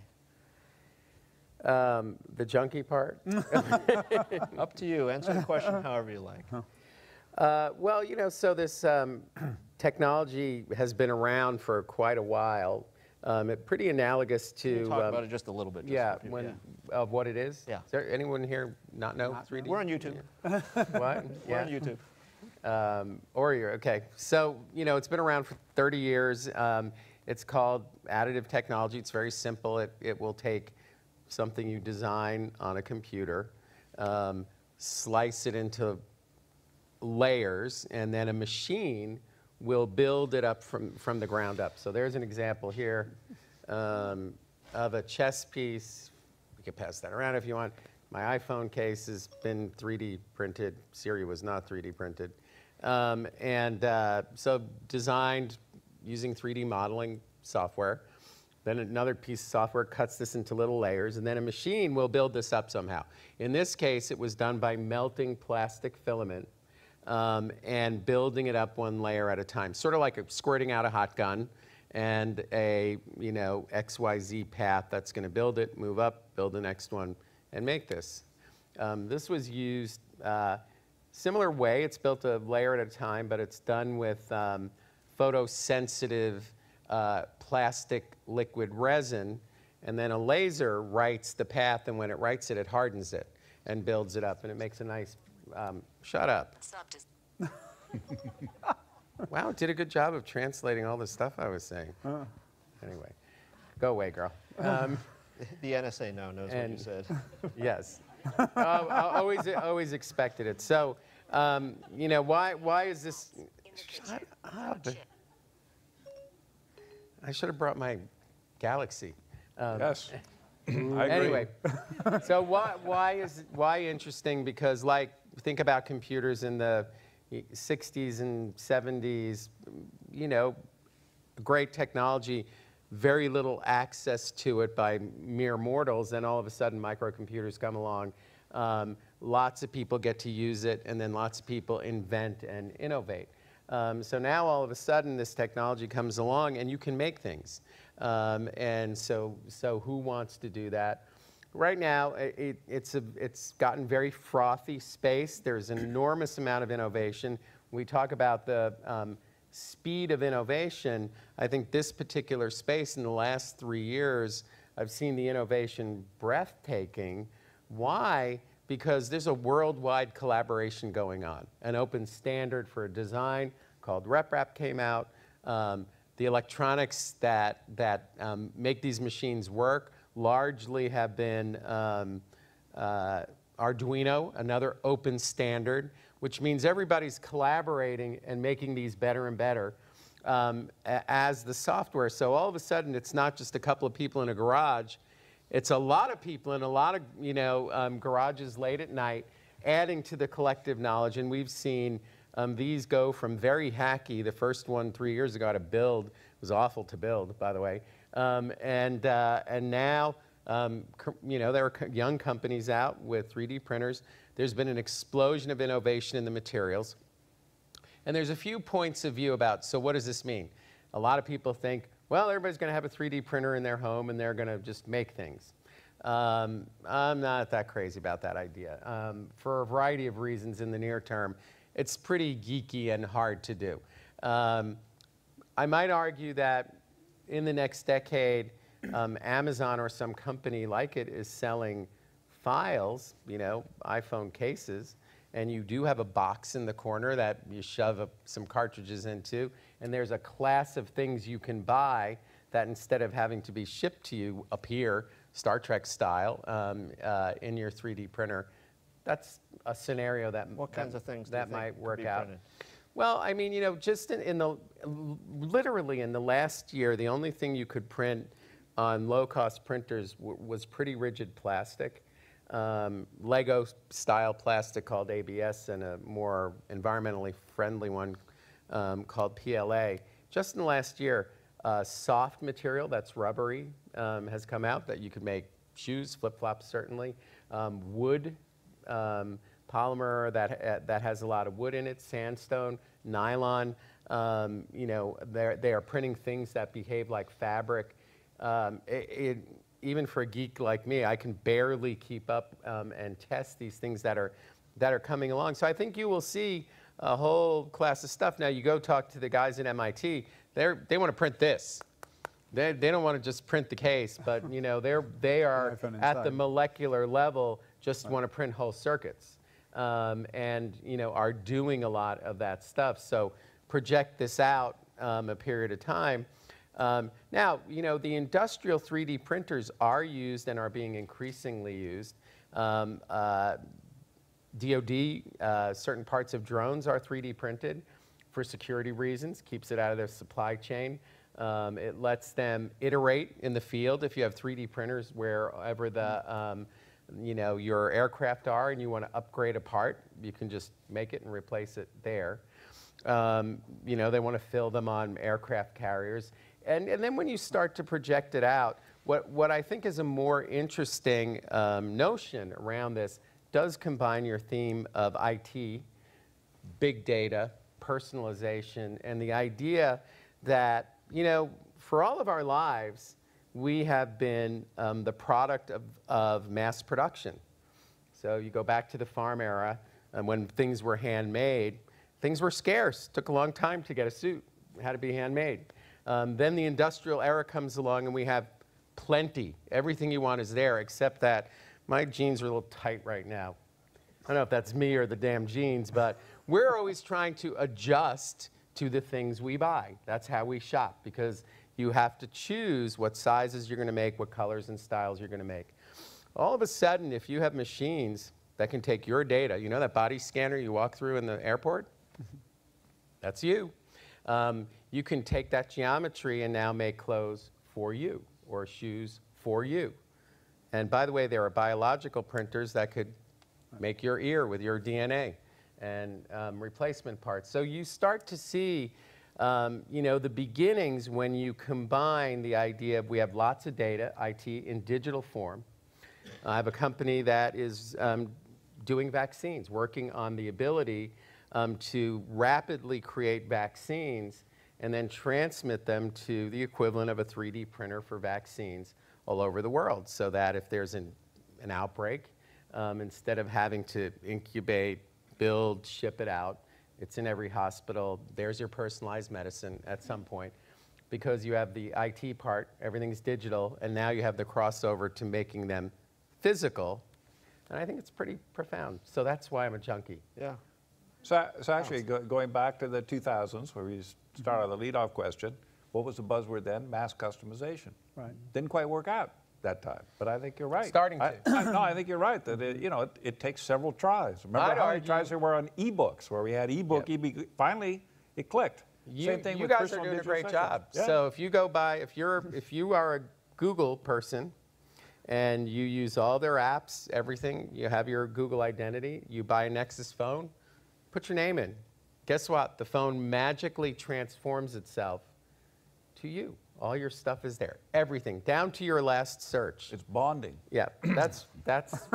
Um, the junkie part. Up to you. Answer the question however you like. Uh, well, you know, so this um, technology has been around for quite a while. Um, it, pretty analogous to talk um, about it just a little bit? just yeah, people? when of what it is. Yeah. Is there anyone here not know not 3D? We're on YouTube. What? We're on YouTube. Um, or you're, okay. So, you know, it's been around for 30 years. Um, it's called additive technology. It's very simple. It, it will take something you design on a computer, um, slice it into layers, and then a machine will build it up from, from the ground up. So there's an example here um, of a chess piece. We can pass that around if you want. My iPhone case has been 3D printed. Siri was not 3D printed. Um, and uh, so designed using 3D modeling software. Then another piece of software cuts this into little layers, and then a machine will build this up somehow. In this case, it was done by melting plastic filament um, and building it up one layer at a time, sort of like a, squirting out a hot gun and a you know XYZ path that's going to build it, move up, build the next one, and make this. Um, this was used uh, similar way. It's built a layer at a time, but it's done with um, photosensitive uh, plastic liquid resin, and then a laser writes the path, and when it writes it, it hardens it and builds it up, and it makes a nice. Um, shut up. wow, did a good job of translating all the stuff I was saying. Anyway, go away, girl. Um, The NSA now knows what you said. yes. Uh, I always, always expected it. So, um, you know, why, why is this? Shut up. I should have brought my Galaxy. Um, Yes. I agree. Anyway, so why, why is why interesting? Because like think about computers in the 60s and 70s, you know, great technology, very little access to it by mere mortals, and all of a sudden microcomputers come along. Um, lots of people get to use it, and then lots of people invent and innovate. Um, so now all of a sudden this technology comes along and you can make things. Um, and so, so who wants to do that? Right now, it, it's, a, it's gotten very frothy space. There's an enormous amount of innovation. We talk about the um, speed of innovation. I think this particular space in the last three years, I've seen the innovation breathtaking. Why? Because there's a worldwide collaboration going on. An open standard for a design called RepRap came out. Um, the electronics that, that um, make these machines work largely have been um, uh, Arduino, another open standard, which means everybody's collaborating and making these better and better um, as the software. So all of a sudden, it's not just a couple of people in a garage. It's a lot of people in a lot of you know um, garages late at night, adding to the collective knowledge. And we've seen um, these go from very hacky. The first one three years ago to build it was awful to build, by the way. Um, and uh, and now um, you know there are young companies out with 3D printers. There's been an explosion of innovation in the materials. And there's a few points of view about, so what does this mean? A lot of people think, well, everybody's going to have a 3D printer in their home and they're going to just make things. Um, I'm not that crazy about that idea. Um, for a variety of reasons in the near term, it's pretty geeky and hard to do. Um, I might argue that in the next decade, um, Amazon or some company like it is selling files, you know, iPhone cases, and you do have a box in the corner that you shove a, some cartridges into, and there's a class of things you can buy that instead of having to be shipped to you up here, Star Trek style um, uh, in your 3D printer. That's a scenario that What that- kinds of things that might work out. printed? Well, I mean, you know, just in, in the literally in the last year, the only thing you could print on low-cost printers was pretty rigid plastic, um, Lego style plastic called ABS, and a more environmentally friendly one um, called PLA. Just in the last year, uh, soft material that's rubbery um, has come out that you could make shoes, flip-flops certainly, um, wood um, polymer that, uh, that has a lot of wood in it, sandstone, nylon. Um, you know, they're, printing things that behave like fabric. Um, it, it, even for a geek like me, I can barely keep up um, and test these things that are, that are coming along. So I think you will see a whole class of stuff. Now you go talk to the guys at MIT, they're, they want to print this. They, they don't want to just print the case, but you know, they're, they are at the molecular level, just want to print whole circuits. Um, and you know, are doing a lot of that stuff. So project this out um, a period of time. Um, now, you know, the industrial 3D printers are used and are being increasingly used. Um, uh, DoD, uh, certain parts of drones are 3D printed for security reasons, keeps it out of their supply chain. Um, it lets them iterate in the field. If you have 3D printers wherever the, um, you know, your aircraft are and you want to upgrade a part, you can just make it and replace it there. Um, you know, they want to fill them on aircraft carriers. And, and then when you start to project it out, what, what I think is a more interesting um, notion around this does combine your theme of IT, big data, personalization, and the idea that, you know, for all of our lives, we have been um, the product of, of mass production. So you go back to the farm era, and when things were handmade, things were scarce. Took a long time to get a suit. It had to be handmade. Um, then the industrial era comes along, and we have plenty. Everything you want is there, except that my jeans are a little tight right now. I don't know if that's me or the damn jeans, but we're always trying to adjust to the things we buy. That's how we shop because you have to choose what sizes you're going to make, what colors and styles you're going to make. All of a sudden, if you have machines that can take your data, you know that body scanner you walk through in the airport? That's you. Um, you can take that geometry and now make clothes for you or shoes for you. And by the way, there are biological printers that could make your ear with your DNA and um, replacement parts. So you start to see, um, you know, the beginnings when you combine the idea of we have lots of data, IT, in digital form. I have a company that is um, doing vaccines, working on the ability um, to rapidly create vaccines and then transmit them to the equivalent of a 3D printer for vaccines all over the world so that if there's an, an outbreak, um, instead of having to incubate, build, ship it out, it's in every hospital. There's your personalized medicine at some point because you have the IT part, everything's digital, and now you have the crossover to making them physical. And I think it's pretty profound. So that's why I'm a junkie. Yeah. So, so actually, go, going back to the 2000s, where we s- started mm-hmm. the leadoff question, what was the buzzword then? Mass customization. Right. Didn't quite work out that time, but I think you're right. Starting I- to. I- no, I think you're right. That it, you know, it, it takes several tries. Remember I'd how many argue- tries there were on ebooks, where we had ebook, Yep. ebook. Finally, it clicked. You, Same thing you with guys are doing a great sessions. job. Yeah. So if you go by, if you're, if you are a Google person, and you use all their apps, everything, you have your Google identity, you buy a Nexus phone, put your name in. Guess what? The phone magically transforms itself to you. All your stuff is there. Everything, down to your last search. it's bonding. Yeah, that's that's.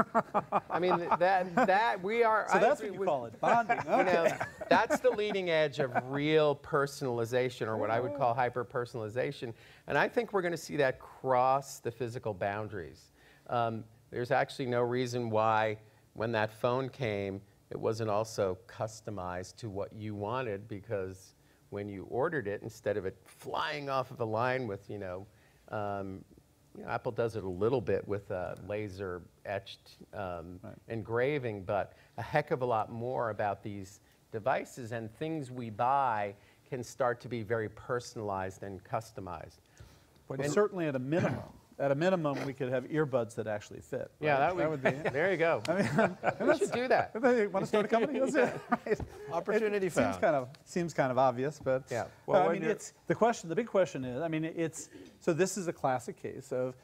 I mean that that we are. So I that's what you with- call it, bonding. you know, that's the leading edge of real personalization, or what I would call hyper personalization. And I think we're going to see that cross the physical boundaries. Um, there's actually no reason why, when that phone came, it wasn't also customized to what you wanted, because when you ordered it, instead of it flying off of a line with, you know, um, you know, Apple does it a little bit with uh, laser etched um, Right. engraving, but a heck of a lot more about these devices and things we buy can start to be very personalized and customized. Well, certainly at a minimum, at a minimum, we could have earbuds that actually fit. Yeah, right? that would, be. there you go. we should do that. Hey, Want to start a company? Let's do it. Right. Opportunity it Seems kind of seems kind of obvious, but Yeah. Uh, well, no, I mean, it's the question. The big question is, I mean, it's so this is a classic case of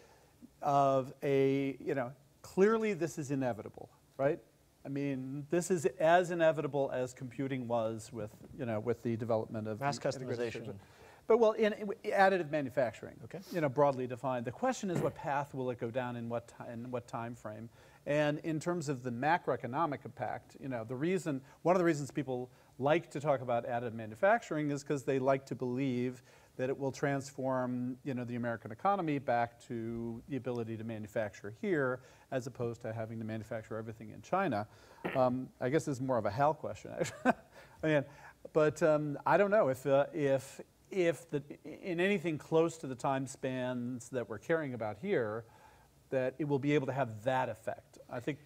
of a you know clearly this is inevitable, right? I mean, this is as inevitable as computing was with you know with the development of Mass the customization. But well, in, in additive manufacturing, Okay. you know, broadly defined. The question is, what path will it go down in what ti- in what time frame? And in terms of the macroeconomic impact, you know, the reason one of the reasons people like to talk about additive manufacturing is because they like to believe that it will transform, you know, the American economy back to the ability to manufacture here, as opposed to having to manufacture everything in China. Um, I guess this is more of a Hal question. actually. Man, but um, I don't know if uh, if if the in anything close to the time spans that we're caring about here, that it will be able to have that effect. I think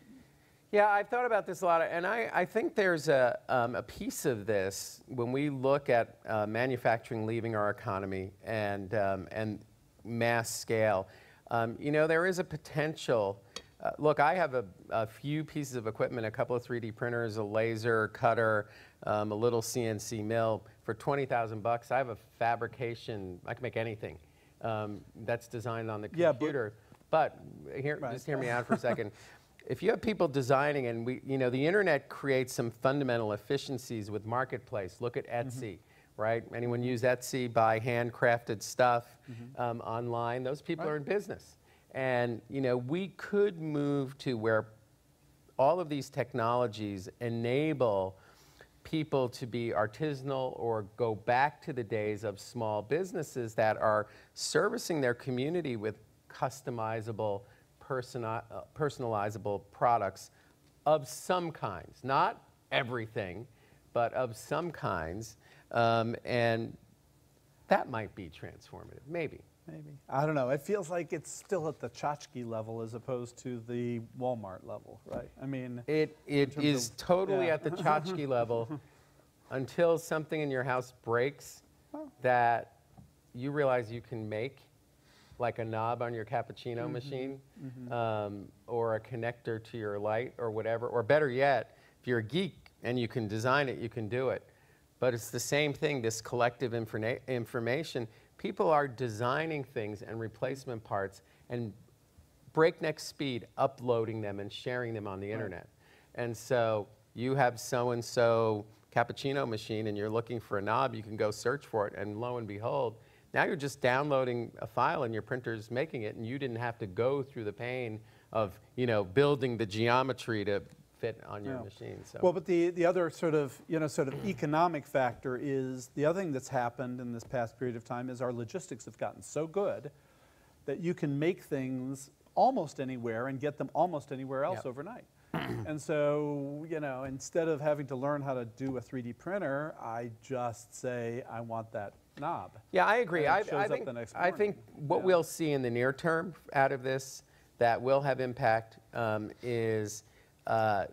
Yeah, I've thought about this a lot, and I, I think there's a, um, a piece of this when we look at uh, manufacturing leaving our economy and, um, and mass scale. Um, you know, there is a potential. Uh, look, I have a, a few pieces of equipment, a couple of 3D printers, a laser cutter, um, a little CNC mill. For 20,000 bucks, I have a fabrication, I can make anything um, that's designed on the Yeah, but- computer. But, here, Right. just hear me out for a second. if you have people designing, and we, you know, the internet creates some fundamental efficiencies with marketplace. Look at Etsy, right? Anyone use Etsy, buy handcrafted stuff um, online? Those people are in business, and you know, we could move to where all of these technologies enable people to be artisanal or go back to the days of small businesses that are servicing their community with customizable, uh, personalizable products of some kinds. Not everything, but of some kinds. Um, and that might be transformative, maybe. Maybe I don't know. It feels like it's still at the tchotchke level as opposed to the Walmart level, right? I mean, It, it is of- totally yeah. at the tchotchke level until something in your house breaks that you realize you can make, like a knob on your cappuccino machine, um, or a connector to your light, or whatever. Or better yet, if you're a geek and you can design it, you can do it. But it's the same thing, this collective informa- information. People are designing things and replacement parts and breakneck speed uploading them and sharing them on the internet. And so you have so and so cappuccino machine and you're looking for a knob, you can go search for it, and lo and behold, now you're just downloading a file and your printer's making it, and you didn't have to go through the pain of you know building the geometry to fit on your Yeah. machine. So Well, but the, the other sort of, you know, sort of economic factor is, the other thing that's happened in this past period of time is our logistics have gotten so good that you can make things almost anywhere and get them almost anywhere else Yep. overnight. and so, you know, instead of having to learn how to do a 3D printer, I just say, I want that knob. Yeah, I agree. I, I think, I think what Yeah. we'll see in the near term out of this that will have impact um, is uh,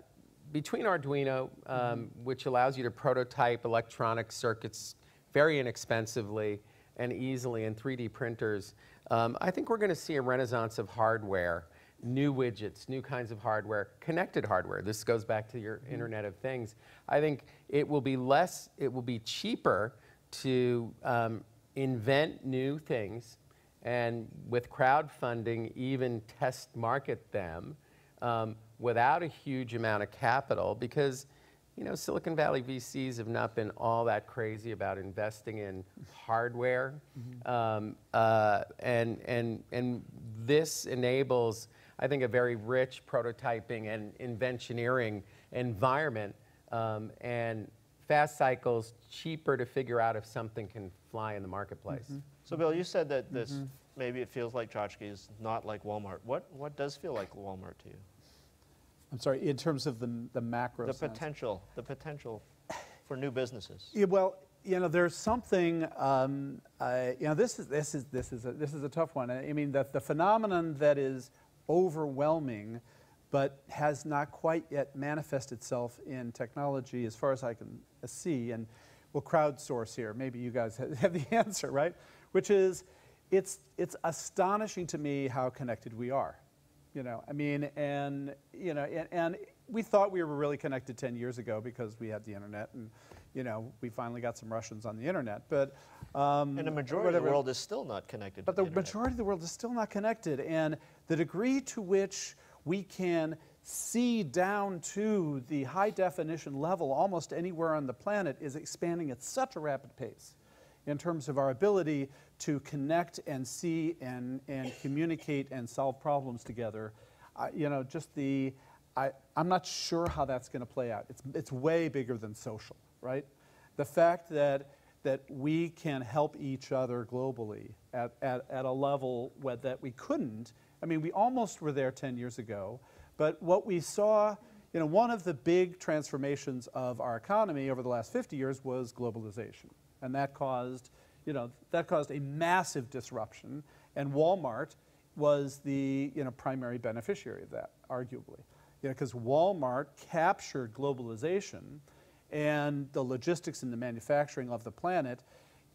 between Arduino, um, Mm-hmm. which allows you to prototype electronic circuits very inexpensively and easily, and 3D printers. Um, I think we're going to see a renaissance of hardware, new widgets, new kinds of hardware, connected hardware. This goes back to your Mm-hmm. Internet of Things. I think it will be less, it will be cheaper to um, invent new things and with crowdfunding even test market them um, without a huge amount of capital because you know Silicon Valley VCs have not been all that crazy about investing in hardware um, uh, and and and this enables I think a very rich prototyping and inventioneering environment um, and fast cycles cheaper to figure out if something can fly in the marketplace. So Bill, you said that this, maybe it feels like tchotchke is not like Walmart. What, what does feel like Walmart to you? I'm sorry, in terms of the, the macro The sense. potential, the potential for new businesses. Yeah, well, you know, there's something. Um, uh, you know, this is this is this is a, this is a tough one. I mean, that the phenomenon that is overwhelming, but has not quite yet manifested itself in technology, as far as I can uh, see. And we'll crowdsource here. Maybe you guys have the answer, right? Which is, it's it's astonishing to me how connected we are. You know, I mean, and you know, and, and we thought we were really connected 10 years ago because we had the internet, and you know, we finally got some Russians on the internet. But um, And the majority of the world is still not connected But to the internet. majority of the world is still not connected, and the degree to which we can see down to the high definition level almost anywhere on the planet is expanding at such a rapid pace in terms of our ability to connect and see and, and communicate and solve problems together. You know, just the, I, I'm not sure how that's going to play out. It's, it's way bigger than social, right? The fact that, that we can help each other globally at, at, at a level that we couldn't. I mean, we almost were there 10 years ago, but what we saw you know, one of the big transformations of our economy over the last 50 years was globalization. And that caused, you know, that caused a massive disruption. And Walmart was the, you know, primary beneficiary of that, arguably. You know, because Walmart captured globalization and the logistics and the manufacturing of the planet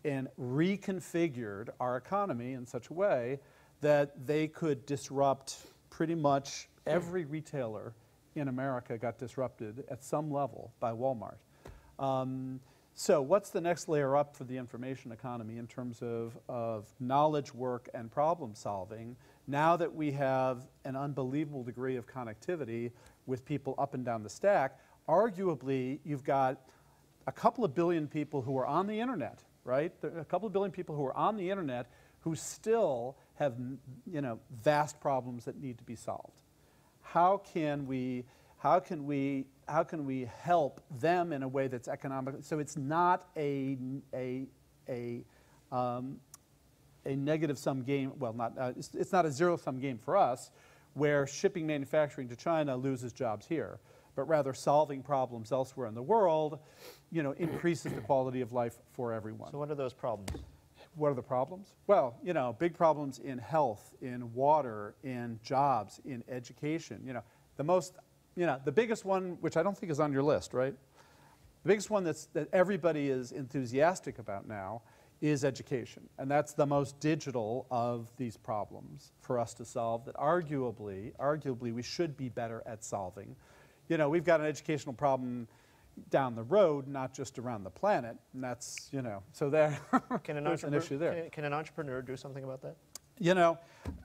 and reconfigured our economy in such a way that they could disrupt pretty much every retailer in America got disrupted at some level by Walmart. Um, so what's the next layer up for the information economy in terms of, of knowledge work and problem solving now that we have an unbelievable degree of connectivity with people up and down the stack? Arguably, you've got a couple of billion people who are on the internet, right? A couple of billion people who are on the internet who still have, you know, vast problems that need to be solved. How can we, how can we, how can we help them in a way that's economic? So it's not a, a, a, um, a negative sum game. Well, not, uh, it's, it's not a zero sum game for us, where shipping manufacturing to China loses jobs here but rather solving problems elsewhere in the world, you know, increases the quality of life for everyone. So what are those problems? What are the problems? Well, you know, big problems in health, in water, in jobs, in education. You know, the most, you know, the biggest one, which I don't think is on your list, right? The biggest one that's, that everybody is enthusiastic about now is education. And that's the most digital of these problems for us to solve that arguably, arguably we should be better at solving you know, we've got an educational problem down the road, not just around the planet, and that's, you know, so there, Can an, there's an issue there. Can, can an entrepreneur do something about that? You know,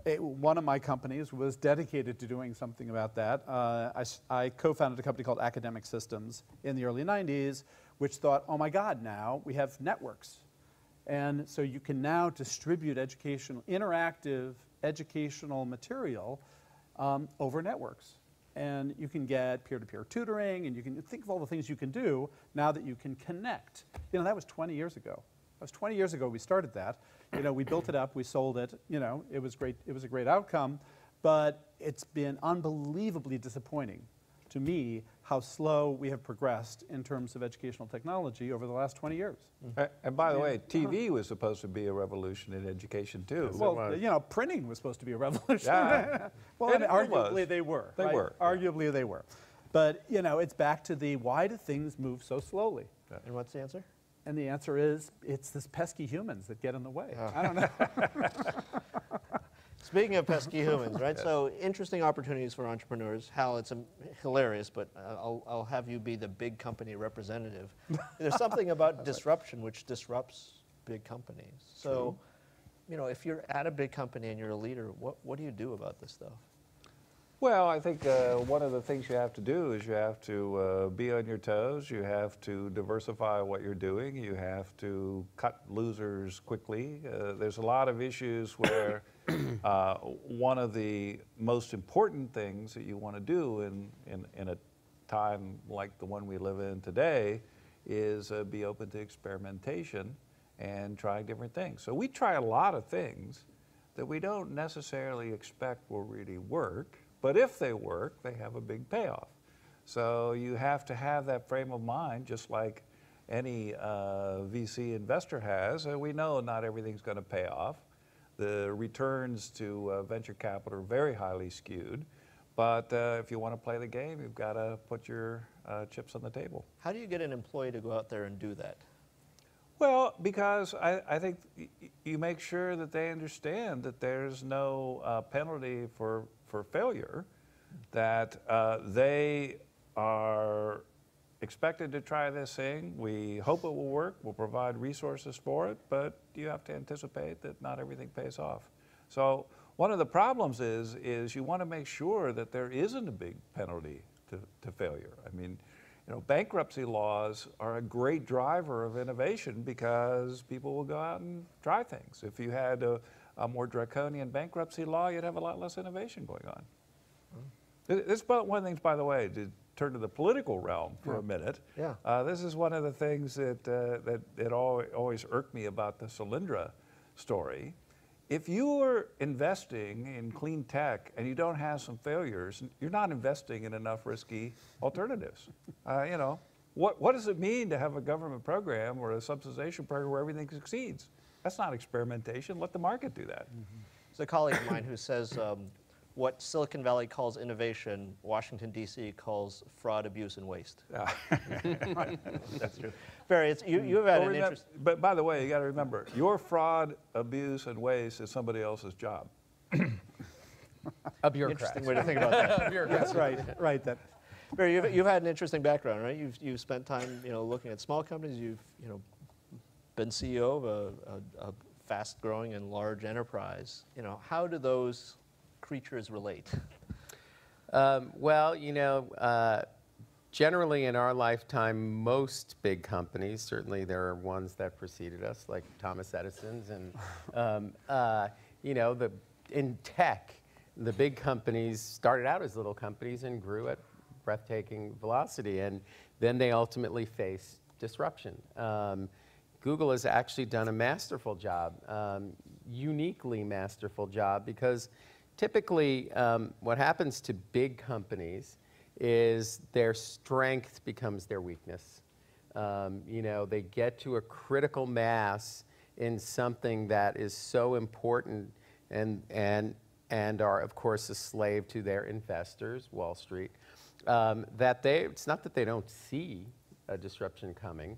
it, one of my companies was dedicated to doing something about that. Uh, I, I co-founded a company called Academic Systems in the early 90s, which thought, oh my God, now we have networks. And so you can now distribute educational, interactive educational material um, over networks. And you can get peer-to-peer tutoring, and you can think of all the things you can do now that you can connect. You know, that was 20 years ago. That was 20 years ago we started that. You know, we built it up, we sold it. You know, it was great. It was a great outcome, but it's been unbelievably disappointing to me how slow we have progressed in terms of educational technology over the last 20 years. Mm-hmm. A- And by the way, uh-huh. TV was supposed to be a revolution in education too. Well, you know, printing was supposed to be a revolution. Yeah. well, And and arguably was. they were. They right? were, yeah. Arguably they were. But, you know, it's back to the why do things move so slowly? And what's the answer? And the answer is it's this pesky humans that get in the way. I don't know. Speaking of pesky humans, right? So interesting opportunities for entrepreneurs. Hal, it's um, hilarious, but uh, I'll, I'll have you be the big company representative. There's something about disruption which disrupts big companies. So, you know, if you're at a big company and you're a leader, what, what do you do about this stuff? Well, I think uh, one of the things you have to do is you have to uh, be on your toes. You have to diversify what you're doing. You have to cut losers quickly. Uh, there's a lot of issues where uh, one of the most important things that you want to do in, in, in a time like the one we live in today is uh, be open to experimentation and trying different things. So we try a lot of things that we don't necessarily expect will really work, but if they work, they have a big payoff. So you have to have that frame of mind, just like any uh, VC investor has. Uh, we know not everything's going to pay off. The returns to uh, venture capital are very highly skewed. But uh, if you want to play the game, you've got to put your uh, chips on the table. How do you get an employee to go out there and do that? Well, because I, I think you make sure that they understand that there's no uh, penalty for, for failure, that uh, they are expected to try this thing. We hope it will work. We'll provide resources for it, but you have to anticipate that not everything pays off. So one of the problems is, is you want to make sure that there isn't a big penalty to, to failure. I mean, you know, bankruptcy laws are a great driver of innovation because people will go out and try things. If you had a, a more draconian bankruptcy law, you'd have a lot less innovation going on. Th- This is one of the things, by the way, to turn to the political realm for a minute. Yeah. Uh, this is one of the things that, uh, that, that always irked me about the Solyndra story if you're investing in clean tech and you don't have some failures, you're not investing in enough risky alternatives. Uh, you know, what, what does it mean to have a government program or a subsidization program where everything succeeds? That's not experimentation. Let the market do that. There's a colleague of mine who says um, what Silicon Valley calls innovation, Washington, D.C. calls fraud, abuse, and waste. That's true. Barry, it's, you, you've had Well, an remem- interest. But by the way, you got to remember, your fraud, abuse, and waste is somebody else's job. A bureaucrat. Interesting way to think about that. That's right, right. That, Barry, you've, you've had an interesting background, right? You've, you've spent time, you know, looking at small companies. You've, you know, been CEO of a, a, a fast-growing and large enterprise. You know, how do those creatures relate? Um, well, you know, uh, generally in our lifetime, most big companies, certainly there are ones that preceded us, like Thomas Edison's, and um, uh, you know, the in tech, the big companies started out as little companies and grew at breathtaking velocity, and then they ultimately faced disruption. Um, Google has actually done a masterful job, um, uniquely masterful job, because typically um, what happens to big companies is their strength becomes their weakness. Um, you know, they get to a critical mass in something that is so important and, and, and are, of course, a slave to their investors, Wall Street, um, that they, it's not that they don't see a disruption coming.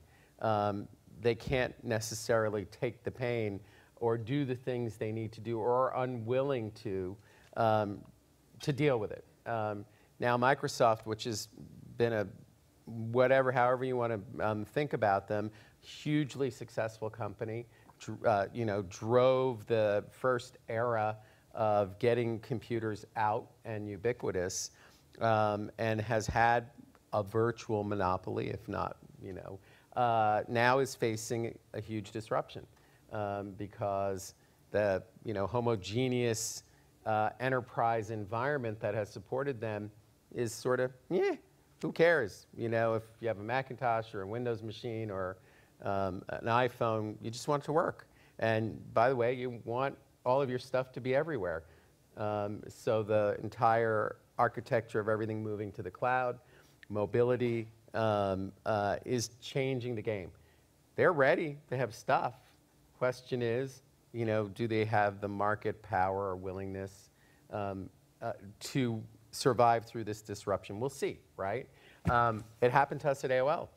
They can't necessarily take the pain or do the things they need to do or are unwilling to um, to deal with it. Um, now, Microsoft, which has been a whatever, however you want to um, think about them, hugely successful company, uh, you know, drove the first era of getting computers out and ubiquitous, um, and has had a virtual monopoly, if not, you know, uh, now is facing a huge disruption um, because the, you know, homogeneous uh, enterprise environment that has supported them is sort of, yeah, who cares? You know, if you have a Macintosh or a Windows machine or um, an iPhone, you just want it to work. And by the way, you want all of your stuff to be everywhere. Um, so the entire architecture of everything moving to the cloud, mobility um, uh, is changing the game. They're ready. They have stuff. Question is, you know, do they have the market power or willingness um, uh, to survive through this disruption? We'll see, right? Um, it happened to us at AOL.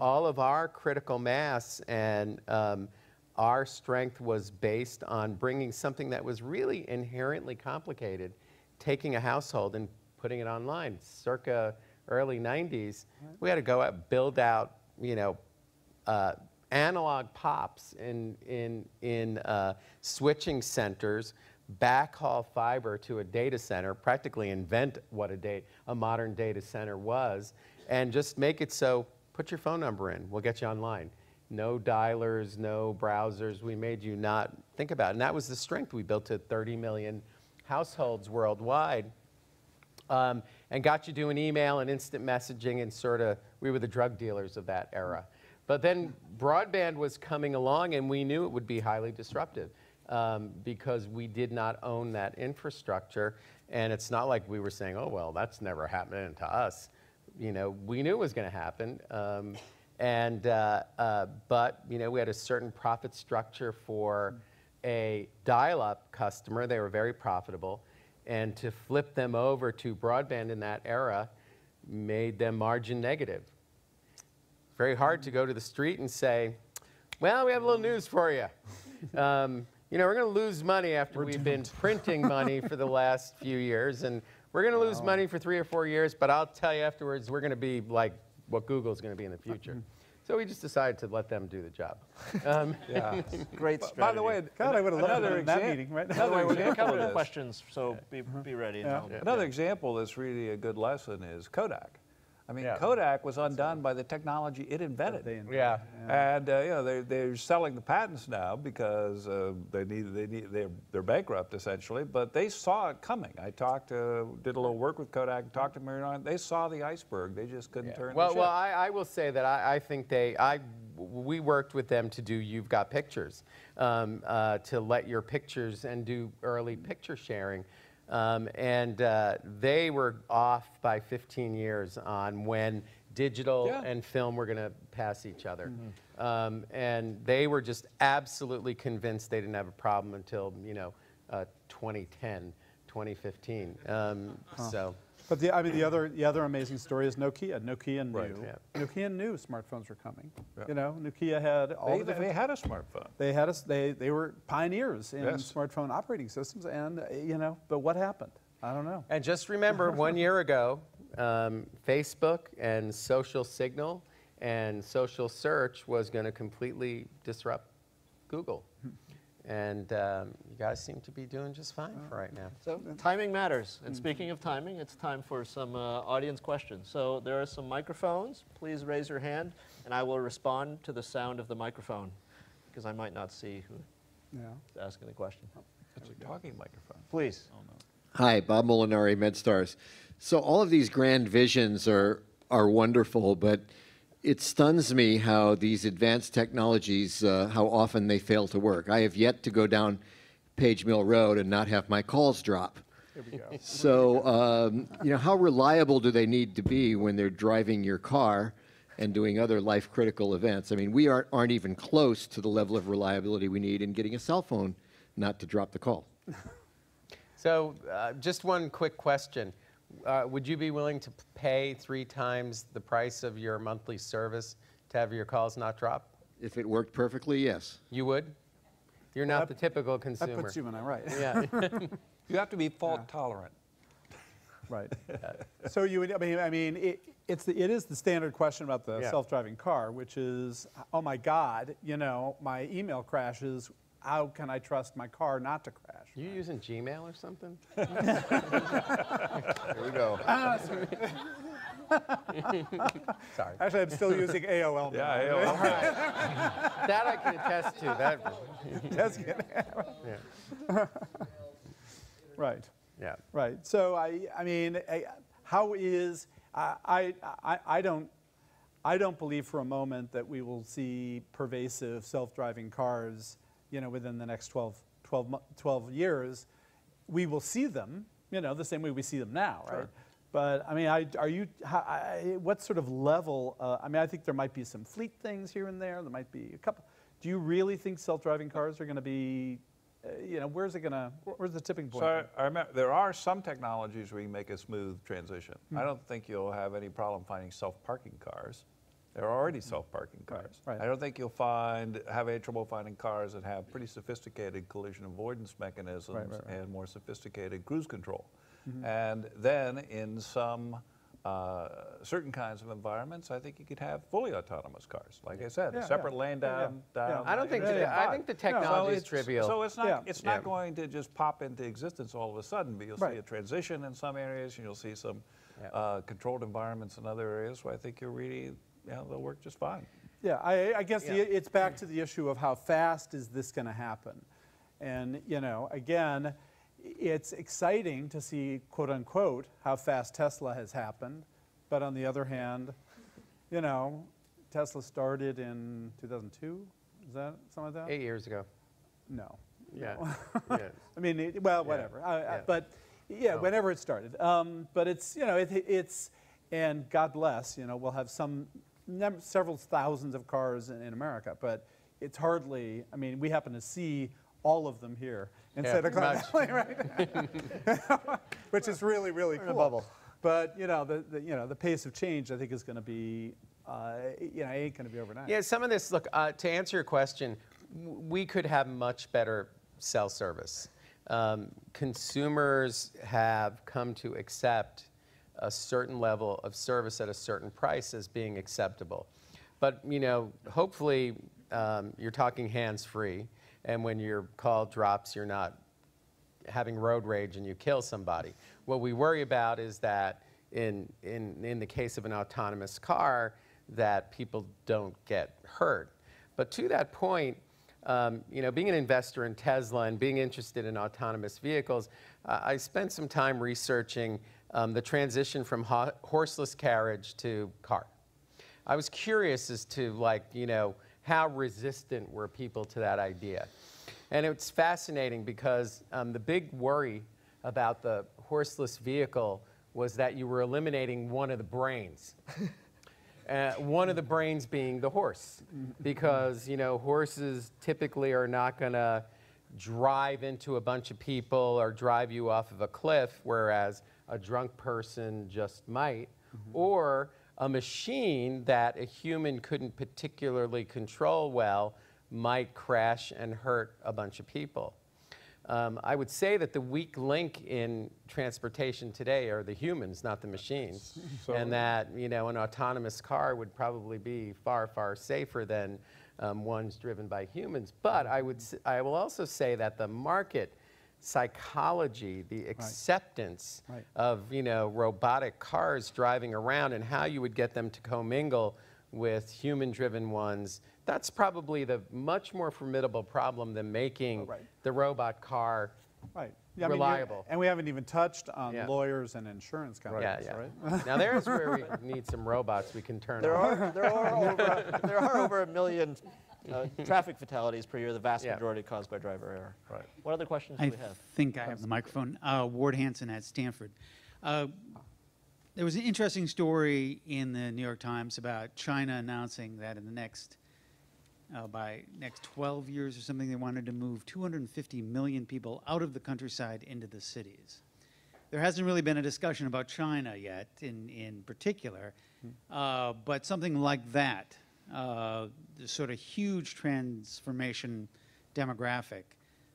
All of our critical mass and um, our strength was based on bringing something that was really inherently complicated, taking a household and putting it online. Circa early 90s, we had to go out, build out, you know, uh, analog pops in, in, in uh, switching centers, backhaul fiber to a data center, practically invent what a, da- a modern data center was, and just make it so put your phone number in, we'll get you online. No dialers, no browsers. We made you not think about it. And that was the strength we built to 30 million households worldwide um, and got you doing email and instant messaging and sort of we were the drug dealers of that era. But then broadband was coming along and we knew it would be highly disruptive um, because we did not own that infrastructure. And it's not like we were saying oh well that's never happening to us. You know we knew it was going to happen um, and uh, uh, but you know we had a certain profit structure for a dial-up customer. They were very profitable and to flip them over to broadband in that era made them margin negative. Very hard to go to the street and say, well, we have a little news for you. Um, you know, we're going to lose money after we've been printing money for the last few years, and we're going to lose money for three or four years, but I'll tell you afterwards, we're going to be like what Google's going to be in the future. So we just decided to let them do the job. Um, Yeah. Great By the way, God, I would've loved another to be in that meeting, right? By the Another way, we're going to example of questions, so be, be ready. and Yeah. I'll- Another example that's really a good lesson is Kodak. I mean, Yeah. Kodak was undone by the technology it invented. Invented. Yeah. And uh, you know they're, they're selling the patents now because uh, they need they need they're, they're bankrupt essentially. But they saw it coming. I talked to did a little work with Kodak, talked to Marine. They saw the iceberg. They just couldn't turn Well, the ship. well, I, I will say that I, I think they, I, we worked with them to do You've Got Pictures, um, uh, to let your pictures and do early picture sharing. Um, and uh, they were off by 15 years on when digital Yeah. and film were going to pass each other. Um, and they were just absolutely convinced they didn't have a problem until, you know, uh, 2010, 2015. Um, So. But the, I mean, the other, the other amazing story is Nokia. Nokia knew, Right. Yeah. Nokia knew smartphones were coming. Yeah. You know, Nokia had all they, the they had a smartphone. They had a, They they were pioneers in Yes. smartphone operating systems, and uh, you know, but what happened? I don't know. And just remember, one year ago, um, Facebook and social signal and social search was going to completely disrupt Google. And um, you guys seem to be doing just fine for right now. So timing matters. And speaking of timing, it's time for some uh, audience questions. So there are some microphones. Please raise your hand, and I will respond to the sound of the microphone, because I might not see who's Yeah. asking the question. It's a talking microphone. Please. Hi, Bob Molinari, MedStars. So all of these grand visions are are wonderful, but it stuns me how these advanced technologies, uh, how often they fail to work. I have yet to go down Page Mill Road and not have my calls drop. Here we go. So, um, you know, how reliable do they need to be when they're driving your car and doing other life critical events? I mean, we aren't, aren't even close to the level of reliability we need in getting a cell phone not to drop the call. So, uh, just one quick question. Uh, would you be willing to pay three times the price of your monthly service to have your calls not drop? If it worked perfectly, yes. You would? You're Well, not that- the typical That consumer. puts you in the right. yeah. You have to be fault tolerant. Right. so you would. I mean, I mean, it, it's the, it is the standard question about the Yeah. self-driving car, which is, oh my God, you know, my email crashes. How can I trust my car not to crash? You using Gmail or something? Here we go. Ah, sorry. Actually, I'm still using AOL. now. Yeah, yeah, All right. that I can attest to. That, That's good. yeah. right. yeah. Right. So I, I mean, I, how is I, I, I, I don't, I don't believe for a moment that we will see pervasive self-driving cars, you know, within the next 12, 12, 12 years. We will see them, you know, the same way we see them now, right? But I mean, I, are you? How, I, what sort of level? Uh, I mean, I think there might be some fleet things here and there. There might be a couple. Do you really think self-driving cars are going to be? Uh, you know, where's it going to? Where's the tipping point? So I, I remember there are some technologies where you make a smooth transition. I don't think you'll have any problem finding self-parking cars. There are already self-parking cars. right. I don't think you'll find have any trouble finding cars that have pretty sophisticated collision avoidance mechanisms right, right. and more sophisticated cruise control. And then in some uh, certain kinds of environments, I think you could have fully autonomous cars. Like I said, Yeah, a separate yeah. lane Yeah, yeah. down. Yeah. down I don't think. Yeah, the- yeah. I think the No. So technology is trivial. So it's not, Yeah. it's not Yeah. going to just pop into existence all of a sudden, but you'll see a transition in some areas, and you'll see some Yeah. uh, controlled environments in other areas where I think you're really, you know, they'll work just fine. Yeah, I, I guess Yeah. the, it's back to the issue of how fast is this going to happen? And, you know, again, it's exciting to see, quote unquote, how fast Tesla has happened. But on the other hand, you know, Tesla started in 2002? Is that something like that? Eight years ago. No. Yeah. No. yeah. I mean, it, well, whatever. I, I, yeah. but yeah, Oh. whenever it started. Um, but it's you know it, it's and God bless you know we'll have some num- several thousands of cars in, in America, but it's hardly. I mean, we happen to see all of them here in Yeah, Santa Clara. Valley, right? Which is really really cool. bubble. But you know the, the you know the pace of change I think is going to be uh, you know it ain't going to be overnight. Yeah, some of this, look, uh, to answer your question, we could have much better cell service. Um, consumers have come to accept a certain level of service at a certain price as being acceptable. But, you know, hopefully um, you're talking hands-free, and when your call drops, you're not having road rage and you kill somebody. What we worry about is that in, in, in the case of an autonomous car that people don't get hurt. But to that point, um, you know, being an investor in Tesla and being interested in autonomous vehicles, uh, I spent some time researching um, the transition from ho- horseless carriage to car. I was curious as to like, you know, how resistant were people to that idea. And it's fascinating because um, the big worry about the horseless vehicle was that you were eliminating one of the brains. Uh, one of the brains being the horse, because you know horses typically are not going to drive into a bunch of people or drive you off of a cliff, whereas a drunk person just might, or a machine that a human couldn't particularly control well might crash and hurt a bunch of people. Um, I would say that the weak link in transportation today are the humans, not the machines, and that you know an autonomous car would probably be far, far safer than um, ones driven by humans. But I would, I will also say that the market psychology, the acceptance Right. of you know robotic cars driving around and how you would get them to commingle with human-driven ones. That's probably the much more formidable problem than making Oh, right. the robot car Right. Yeah, I mean, reliable. And we haven't even touched on Yeah. lawyers and insurance companies, yeah. right? now there's where we need some robots we can turn There on. are, there are, over, there are over a million uh, traffic fatalities per year, the vast Yeah. majority caused by driver error. Right. What other questions do we have? I think I have the microphone. Uh, Ward Hanson at Stanford. Uh, there was an interesting story in the New York Times about China announcing that in the next, uh, by next 12 years or something, they wanted to move 250 million people out of the countryside into the cities. There hasn't really been a discussion about China yet, in, in particular, uh, but something like that, uh, the sort of huge transformation demographic.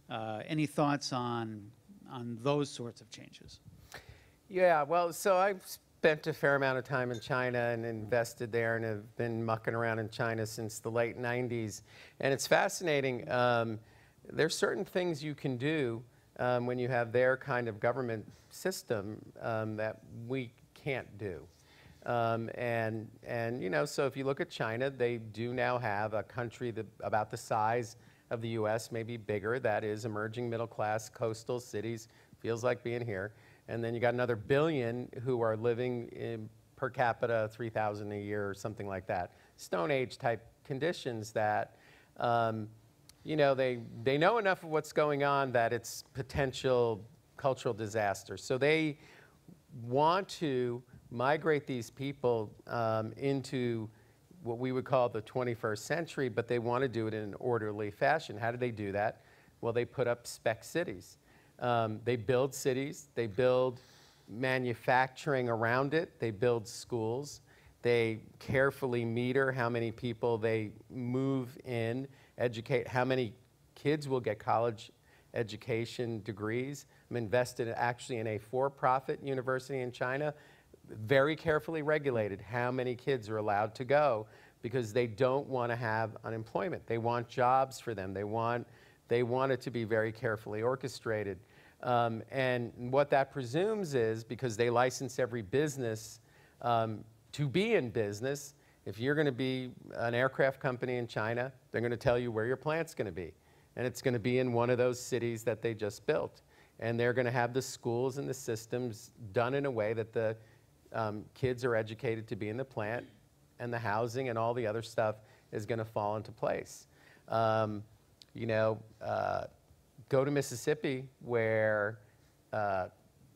Uh, any thoughts on on those sorts of changes? Yeah, well, so I've spent a fair amount of time in China and invested there and have been mucking around in China since the late 90s. And it's fascinating. Um, there's certain things you can do um, when you have their kind of government system um, that we can't do. Um, and, and, you know, so if you look at China, they do now have a country that, about the size of the US, maybe bigger, that is emerging middle class coastal cities, feels like being here. And then you got another billion who are living in per capita 3,000 a year or something like that. Stone Age type conditions that, um, you know, they, they know enough of what's going on that it's potential cultural disaster. So they want to migrate these people um, into what we would call the 21st century, but they want to do it in an orderly fashion. How do they do that? Well, they put up spec cities. Um, they build cities, they build manufacturing around it, they build schools, they carefully meter how many people they move in, educate how many kids will get college education degrees. I'm invested actually in a for-profit university in China, very carefully regulated how many kids are allowed to go because they don't want to have unemployment. They want jobs for them. They want, they want it to be very carefully orchestrated. Um, and what that presumes is because they license every business um, to be in business, if you're going to be an aircraft company in China, they're going to tell you where your plant's going to be. And it's going to be in one of those cities that they just built. And they're going to have the schools and the systems done in a way that the um, kids are educated to be in the plant, and the housing and all the other stuff is going to fall into place. Um, you know, uh, go to Mississippi where uh,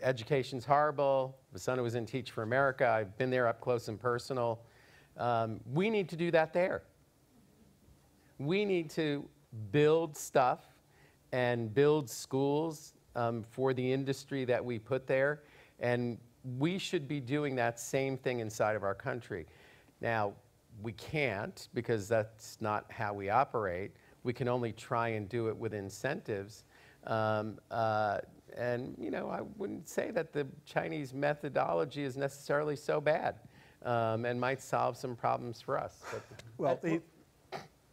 education's horrible. Vasuna was in Teach for America. I've been there up close and personal. Um, we need to do that there. We need to build stuff and build schools um, for the industry that we put there. And we should be doing that same thing inside of our country. Now, we can't because that's not how we operate. We can only try and do it with incentives. Um, uh, and, you know, I wouldn't say that the Chinese methodology is necessarily so bad um, and might solve some problems for us. But Well, the,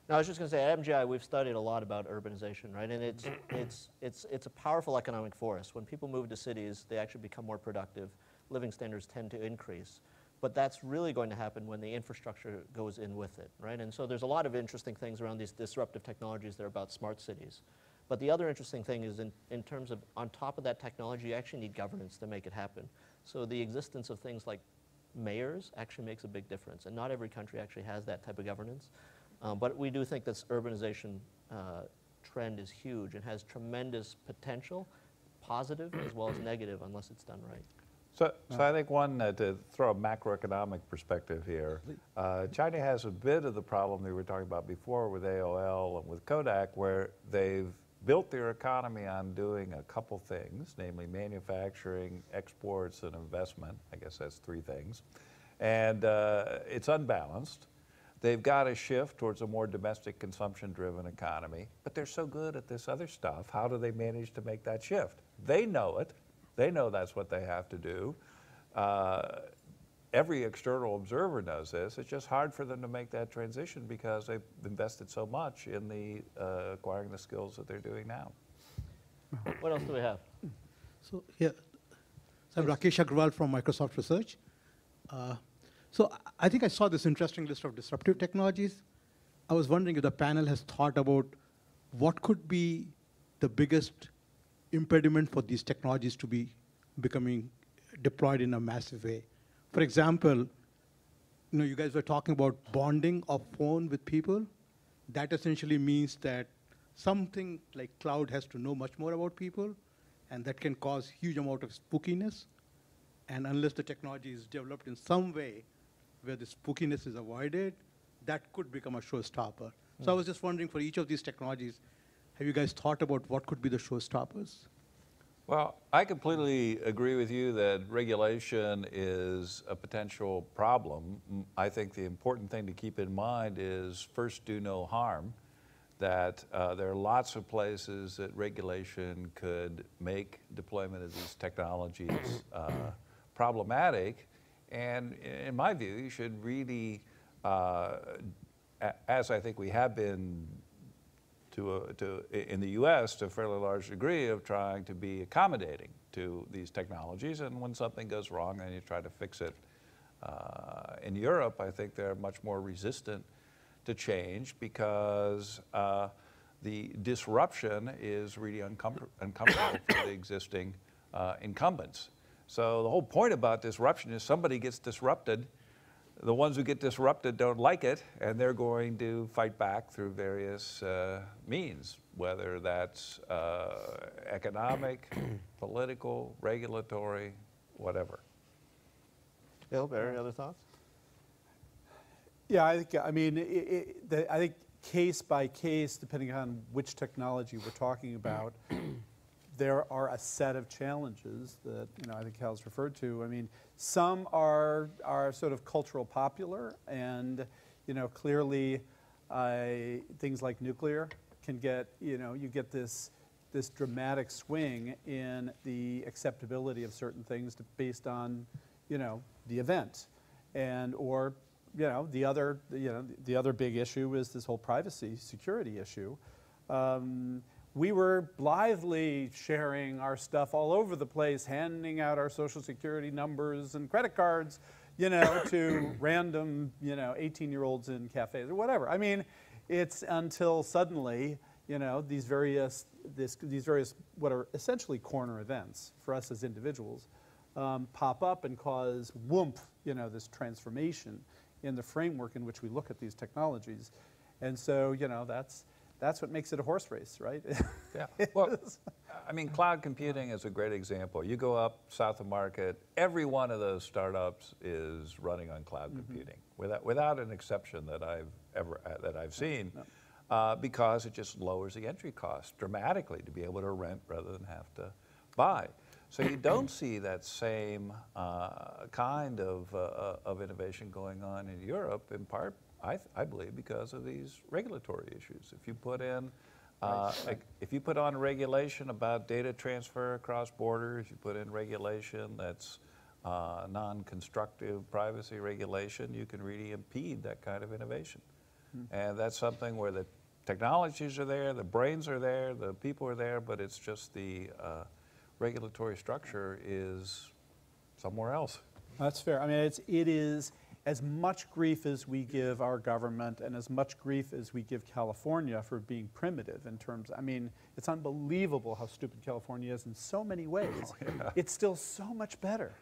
No, I was just going to say, at MGI, we've studied a lot about urbanization, right? And it's, it's, it's, it's a powerful economic force. When people move to cities, they actually become more productive. living standards tend to increase. But that's really going to happen when the infrastructure goes in with it, right? And so there's a lot of interesting things around these disruptive technologies that are about smart cities. But the other interesting thing is in, in terms of on top of that technology, you actually need governance to make it happen. So the existence of things like mayors actually makes a big difference. And not every country actually has that type of governance. Um, but we do think this urbanization uh, trend is huge and has tremendous potential, positive as well as negative, unless it's done right. So, so I think one, uh, to throw a macroeconomic perspective here, uh, China has a bit of the problem we were talking about before with AOL and with Kodak, where they've built their economy on doing a couple things, namely manufacturing, exports, and investment. I guess that's three things. And uh, it's unbalanced. They've got to shift towards a more domestic consumption driven economy, but they're so good at this other stuff. How do they manage to make that shift? They know it. They know that's what they have to do. Uh, every external observer knows this. It's just hard for them to make that transition because they've invested so much in the uh, acquiring the skills that they're doing now. What else do we have? So here, so I'm Rakesh Agrawal from Microsoft Research. Uh, so I- I think I saw this interesting list of disruptive technologies. I was wondering if the panel has thought about what could be the biggest impediment for these technologies to be becoming deployed in a massive way. For example, you know, you guys were talking about bonding of phone with people. That essentially means that something like cloud has to know much more about people, and that can cause huge amount of spookiness. And unless the technology is developed in some way where the spookiness is avoided, that could become a showstopper. So I hmm. was just wondering for each of these technologies, have you guys thought about what could be the showstoppers? Well, I completely agree with you that regulation is a potential problem. I think the important thing to keep in mind is first, do no harm. That uh, there are lots of places that regulation could make deployment of these technologies uh, problematic. And in my view, you should really, uh, as I think we have been to, a, to in the U.S. to a fairly large degree of trying to be accommodating to these technologies, and when something goes wrong, then you try to fix it. Uh, in Europe, I think they're much more resistant to change because uh, the disruption is really uncomfort- uncomfortable for the existing uh, incumbents. So the whole point about disruption is somebody gets disrupted the ones who get disrupted don't like it, and they're going to fight back through various uh, means, whether that's uh, economic, political, regulatory, whatever. Bill, Barry, other thoughts? Yeah, I think, I mean, i i the, I think case by case, depending on which technology we're talking about, there are a set of challenges that, you know, I think Hal's referred to. I mean, some are, are sort of cultural popular and, you know, clearly uh, things like nuclear can get, you know, you get this, this dramatic swing in the acceptability of certain things to, based on, you know, the event. And, or, you know, the other, you know, the other big issue is this whole privacy security issue. Um, we were blithely sharing our stuff all over the place, handing out our social security numbers and credit cards, you know, to random, you know, 18-year-olds in cafes or whatever. I mean, it's until suddenly, you know, these various, this, these various what are essentially corner events for us as individuals um, pop up and cause whoomp, you know, this transformation in the framework in which we look at these technologies. And so, you know, that's, that's what makes it a horse race, right? Yeah. Well, I mean, cloud computing is a great example. You go up south of Market, every one of those startups is running on cloud computing, without, without an exception that I've ever uh, that I've seen, uh, because it just lowers the entry cost dramatically to be able to rent rather than have to buy. So you don't see that same uh, kind of, uh, of innovation going on in Europe, in part, I, th- I believe, because of these regulatory issues. If you put in uh, If you put on regulation about data transfer across borders, if you put in regulation that's uh, non-constructive privacy regulation, you can really impede that kind of innovation. And that's something where the technologies are there, the brains are there, the people are there, but it's just the uh, regulatory structure is somewhere else. That's fair. I mean, it's, it is as much grief as we give our government and as much grief as we give California for being primitive in terms, I mean, it's unbelievable how stupid California is in so many ways. Oh, it's still so much better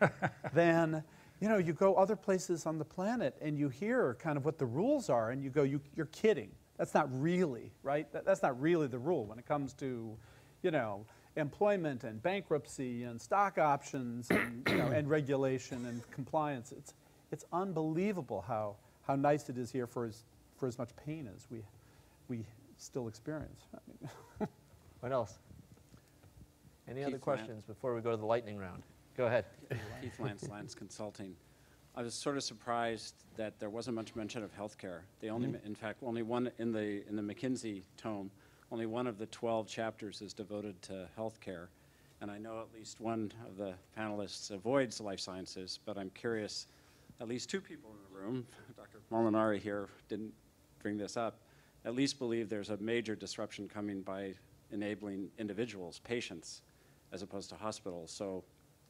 than, you know, you go other places on the planet and you hear kind of what the rules are and you go, you, you're kidding. That's not really, right? That, that's not really the rule when it comes to, you know, employment and bankruptcy and stock options and, you know, and regulation and compliance. It's, it's unbelievable how, how nice it is here for as, for as much pain as we, we still experience. I mean, What else? Any other Keith Lan- questions before we go to the lightning round? Go ahead. Keith Lance, Lance Consulting. I was sort of surprised that there wasn't much mention of healthcare. The only, Mm-hmm. in fact, only one in the in the McKinsey tome, only one of the 12 chapters is devoted to healthcare. And I know at least one of the panelists avoids life sciences, but I'm curious. At least two people in the room, Dr. Molinari here didn't bring this up. At least believe there's a major disruption coming by enabling individuals, patients, as opposed to hospitals. So,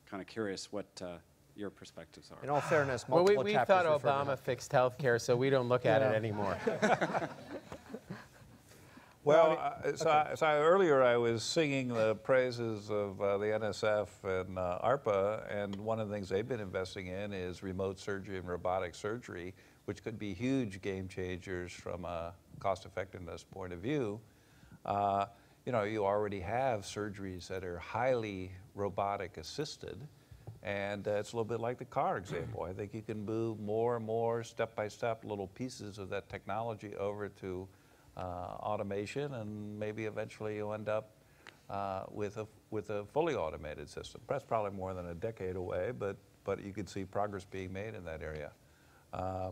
kind of curious what uh, your perspectives are. In all fairness, Well, we, multiple we chapters thought refer to Obama health. care, so we don't look at it anymore. Well, uh, so, I, so I- earlier I was singing the praises of uh, the NSF and uh, ARPA, and one of the things they've been investing in is remote surgery and robotic surgery, which could be huge game changers from a cost effectiveness point of view. Uh, you know, you already have surgeries that are highly robotic assisted, and uh, it's a little bit like the car example. I think you can move more and more step by step little pieces of that technology over to automation, and maybe eventually you'll end up uh, with a with a fully automated system. That's probably more than a decade away, but but you can see progress being made in that area. Uh,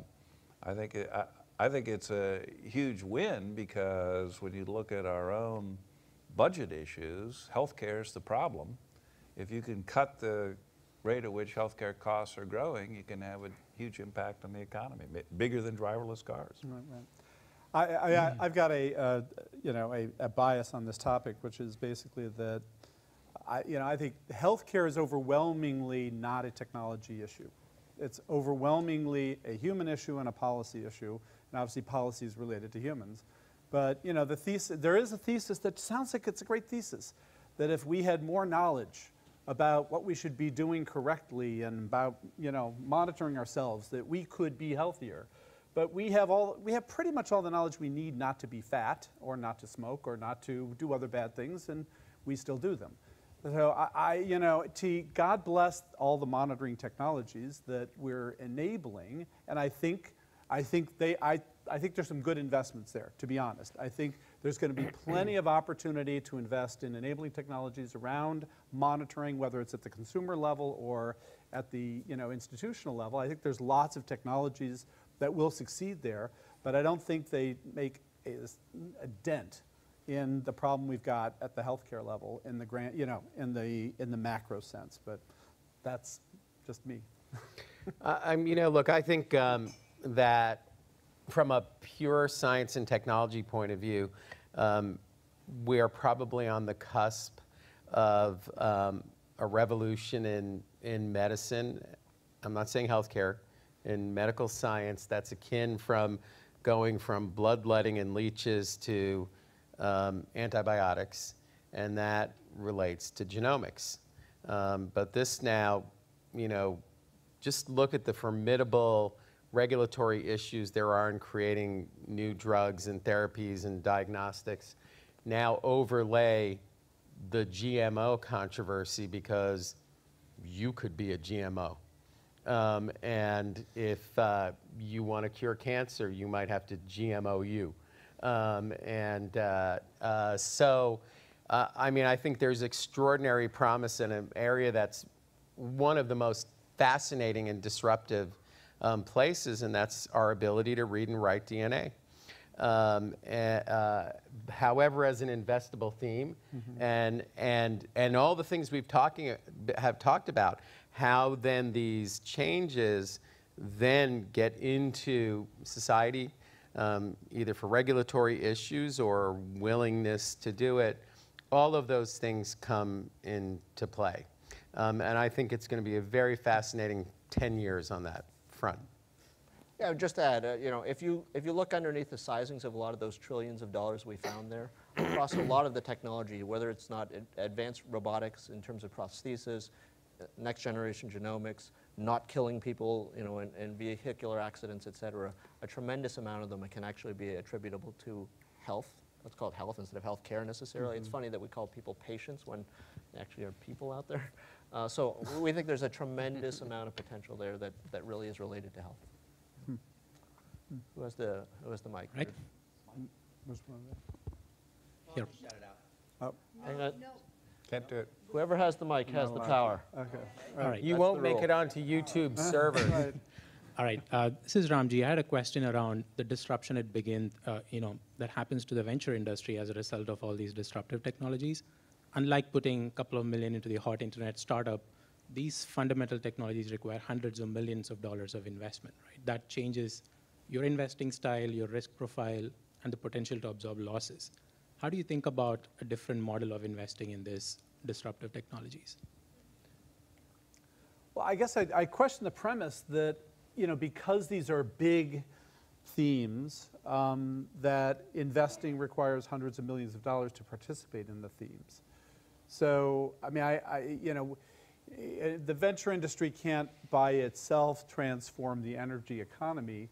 I think it, I, I think it's a huge win because when you look at our own budget issues, healthcare is the problem. If you can cut the rate at which healthcare costs are growing, you can have a huge impact on the economy, bigger than driverless cars. Right, right. I, I, I- I've got a, uh, you know, a, a bias on this topic, which is basically that, I, you know, I think healthcare is overwhelmingly not a technology issue. It's overwhelmingly a human issue and a policy issue, and obviously policy is related to humans. But, you know, the thesis, there is a thesis that sounds like it's a great thesis, that if we had more knowledge about what we should be doing correctly and about, you know, monitoring ourselves, that we could be healthier. But we have all we have pretty much all the knowledge we need not to be fat or not to smoke or not to do other bad things, and we still do them. So I, I you know, God bless all the monitoring technologies that we're enabling, and I think I think they I, I think there's some good investments there, to be honest. I think there's going to be plenty of opportunity to invest in enabling technologies around monitoring, whether it's at the consumer level or at the you know, institutional level. I think there's lots of technologies that will succeed there, but I don't think they make a, a dent in the problem we've got at the healthcare level in the grant, you know, in the in the macro sense. But that's just me. Uh, I'm, you know, look, I think um, that from a pure science and technology point of view, um, we are probably on the cusp of um, a revolution in, in medicine. I'm not saying healthcare, in medical science that's akin from going from bloodletting and leeches to um, antibiotics, and that relates to genomics. Um, but this now, you know, just look at the formidable regulatory issues there are in creating new drugs and therapies and diagnostics. Now overlay the GMO controversy because you could be a GMO. Um, and if uh, you want to cure cancer, you might have to GMO you. Um, and uh, uh, so, uh, I mean, I think there's extraordinary promise in an area that's one of the most fascinating and disruptive um, places, and that's our ability to read and write DNA. Um, uh, however, as an investable theme, and and and all the things we've talking have talked about, how then these changes then get into society, um, either for regulatory issues or willingness to do it. All of those things come into play. Um, and I think it's going to be a very fascinating 10 years on that front. Yeah, just to add, uh, you know, if you, if you look underneath the sizings of a lot of those trillions of dollars we found there, across a lot of the technology, whether it's not advanced robotics in terms of prosthesis, next generation genomics, not killing people, you know, in, in vehicular accidents, et cetera, a tremendous amount of them can actually be attributable to health. Let's call it health instead of health care necessarily. It's mm-hmm. funny that we call people patients when they actually are people out there. Uh, so we think there's a tremendous amount of potential there that, that really is related to health. Hmm. Who has the, who has the mic? Right. There's. Here. Oh, Hang on. Can't do it. Whoever has the mic has the power. okay. All right. You That's won't the make rule. it onto YouTube servers. Right. All right. Uh, this is Ramji. I had a question around the disruption it begins, uh, you know, that happens to the venture industry as a result of all these disruptive technologies. Unlike putting a couple of million into the hot internet startup, these fundamental technologies require hundreds of millions of dollars of investment, right? That changes your investing style, your risk profile, and the potential to absorb losses. How do you think about a different model of investing in these disruptive technologies? Well, I guess I, I question the premise that, you know, because these are big themes, um, that investing requires hundreds of millions of dollars to participate in the themes. So, I mean, I, I you know, eh, the venture industry can't by itself transform the energy economy,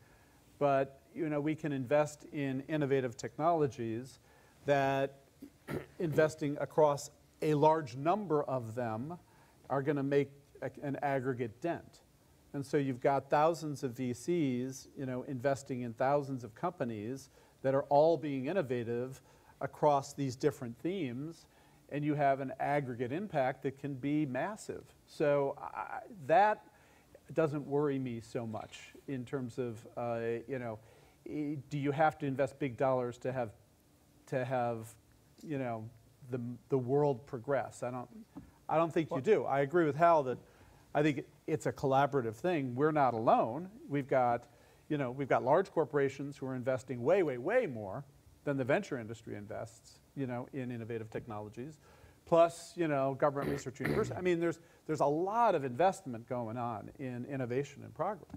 but, you know, we can invest in innovative technologies that investing across a large number of them are going to make a- an aggregate dent. And so you've got thousands of VCs, you know, investing in thousands of companies that are all being innovative across these different themes, and you have an aggregate impact that can be massive. So I, that doesn't worry me so much in terms of, uh, you know, eh, do you have to invest big dollars to have to have, you know, the, the world progress. I don't, I don't think you do. I agree with Hal that I think it's a collaborative thing. We're not alone. We've got, you know, we've got large corporations who are investing way, way, way more than the venture industry invests, you know, in innovative technologies. Plus, you know, government research universities. I mean, there's, there's a lot of investment going on in innovation and progress.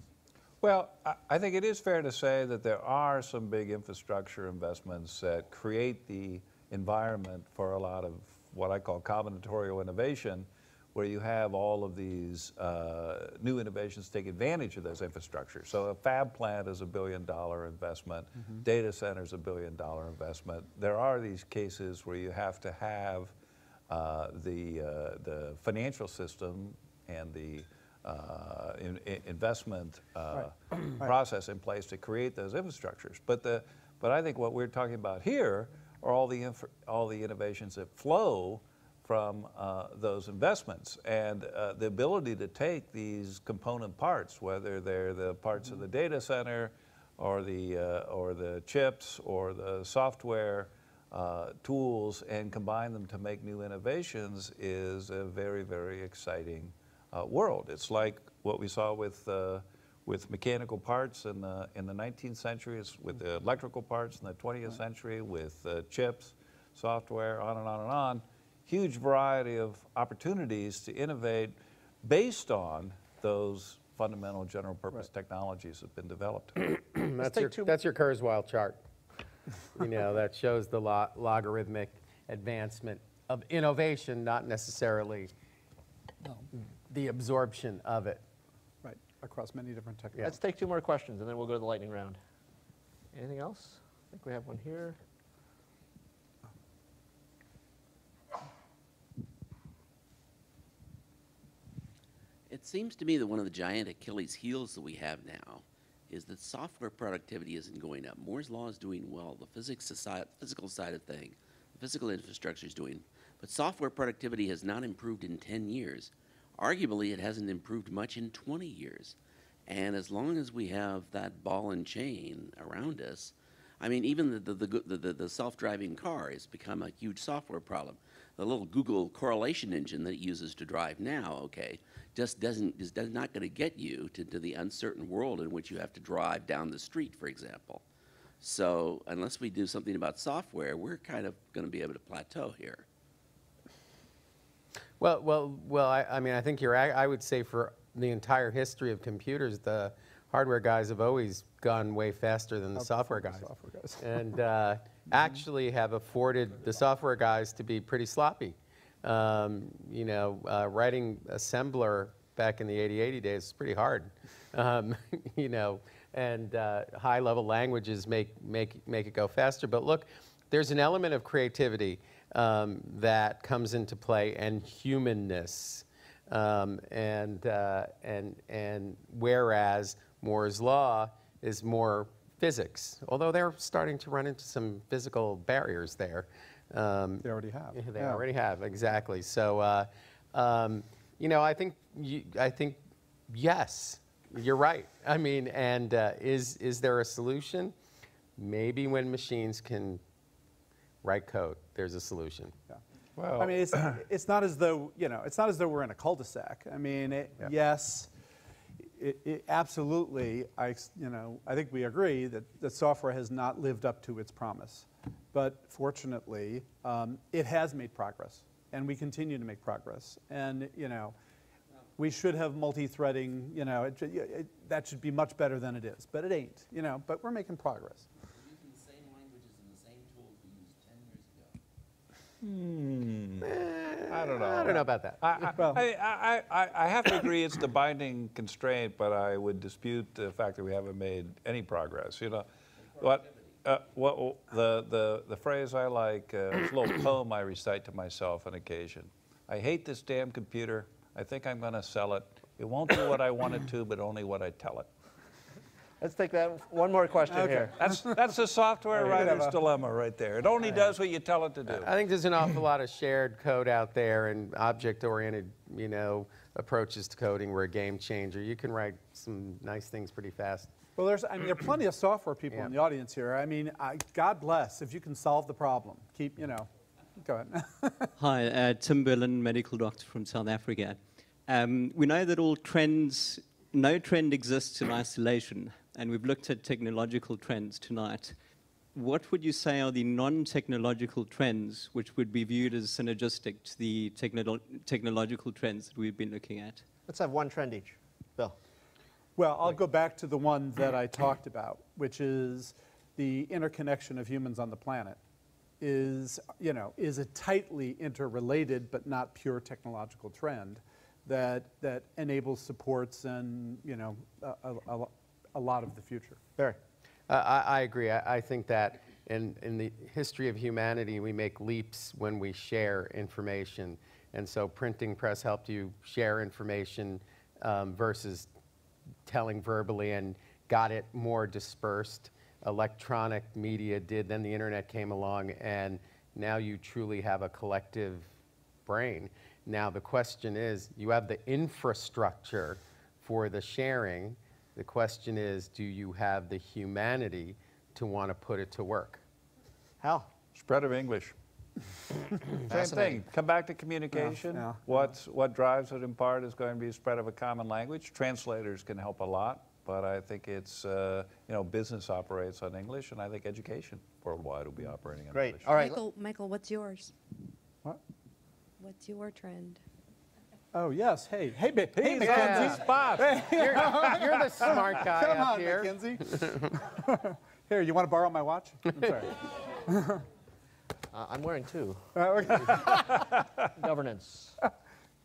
Well, I- think it is fair to say that there are some big infrastructure investments that create the environment for a lot of what I call combinatorial innovation, where you have all of these uh, new innovations take advantage of those infrastructures. So a fab plant is a billion dollar investment, data center is a billion dollar investment. There are these cases where you have to have uh, the, uh, the financial system and the uh, in, in- investment uh, process in place to create those infrastructures. But, the, but I think what we're talking about here are all the, all the innovations that flow from uh, those investments. And uh, the ability to take these component parts, whether they're the parts of the data center or the, uh, or the chips or the software uh, tools and combine them to make new innovations is a very, very exciting uh, world. It's like what we saw with, uh, with mechanical parts in the, in the 19th century, it's with the electrical parts in the 20th century, with uh, chips, software, on and on and on. Huge variety of opportunities to innovate based on those fundamental general purpose technologies that have been developed. That's your, that's your Kurzweil chart. You know, that shows the lo- logarithmic advancement of innovation, not necessarily the absorption of it. Right. Across many different technologies. Let's take two more questions, and then we'll go to the lightning round. Anything else? I think we have one here. It seems to me that one of the giant Achilles heels that we have now is that software productivity isn't going up. Moore's law is doing well. The physics society, physical side of thing, the physical infrastructure is doing, but software productivity has not improved in 10 years. Arguably, it hasn't improved much in 20 years. And as long as we have that ball and chain around us, I mean, even the, the, the, the, the self-driving car has become a huge software problem. The little Google correlation engine that it uses to drive now, okay, just doesn't, is not going to get you to, to the uncertain world in which you have to drive down the street, for example. So unless we do something about software, we're kind of going to be able to plateau here. Well, well, well. I, I mean, I think you're. I would say for the entire history of computers, the hardware guys have always gone way faster than the software the guys, software guys. and uh, actually have afforded the software guys to be pretty sloppy. Um, you know, uh, writing assembler back in the 8080 days is pretty hard. Um, you know, and uh, high-level languages make make make it go faster. But look, there's an element of creativity um, that comes into play and humanness. Um, and, uh, and, and whereas Moore's law is more physics, although they're starting to run into some physical barriers there. Um, They already have. They Yeah. already have, exactly. So, uh, um, you know, I think, you, I think, yes, you're right. I mean, and uh, is, is there a solution? Maybe when machines can write code, there's a solution. Well, I mean, it's, it's not as though, you know, it's not as though we're in a cul-de-sac. I mean, it, yes, it, it absolutely, I, you know, I think we agree that, that software has not lived up to its promise. But fortunately, um, it has made progress, and we continue to make progress. And, you know, we should have multi-threading, you know, it, it, that should be much better than it is, but it ain't, you know, but we're making progress. Using the same languages and the same tools we used 10 years ago. I don't know. I don't know about that. I, Well- I, I, I, I have to agree it's the binding constraint, but I would dispute the fact that we haven't made any progress. You know, what, uh, what the, the, the phrase I like, uh, it's a little poem I recite to myself on occasion. I hate this damn computer. I think I'm going to sell it. It won't do what I want it to, but only what I tell it. Let's take that, one more question here. That's, that's the software you could have writer's a- dilemma right there. It only does what you tell it to do. I think there's an awful lot of shared code out there and object-oriented, you know, approaches to coding were a game changer. You can write some nice things pretty fast. Well, there's, I mean, there are plenty of software people Yeah. in the audience here. I mean, I, God bless if you can solve the problem. Keep, you know, go ahead. Hi, uh, Tim Berlin, medical doctor from South Africa. Um, we know that all trends, no trend exists in isolation, and we've looked at technological trends tonight. What would you say are the non-technological trends which would be viewed as synergistic to the technolo- technological trends that we've been looking at? Let's have one trend each. Bill. Well, I'll go back to the one that I talked about, which is the interconnection of humans on the planet is, you know, is a tightly interrelated but not pure technological trend that, that enables supports and, you know, a, a, a lot of the future. Barry. Uh, I, I agree. I, I think that in, in the history of humanity, we make leaps when we share information. And so printing press helped you share information um, versus telling verbally and got it more dispersed. Electronic media did, then the internet came along, and now you truly have a collective brain. Now, the question is you have the infrastructure for the sharing. The question is do you have the humanity to want to put it to work? How? Spread of English. Same thing. Come back to communication. yeah. What's, what drives it in part is going to be a spread of a common language. Translators can help a lot, but I think it's, uh, you know, business operates on English, and I think education worldwide will be operating on Great. English. All right. Michael, Michael, what's yours? What? What's your trend? Oh, yes. Hey, hey, ba- hey, He's on McKinsey. the. You're, you're the smart guy Come up on, here. McKinsey. Here, you want to borrow my watch? I'm sorry. Uh, I'm wearing two. Uh. Governance.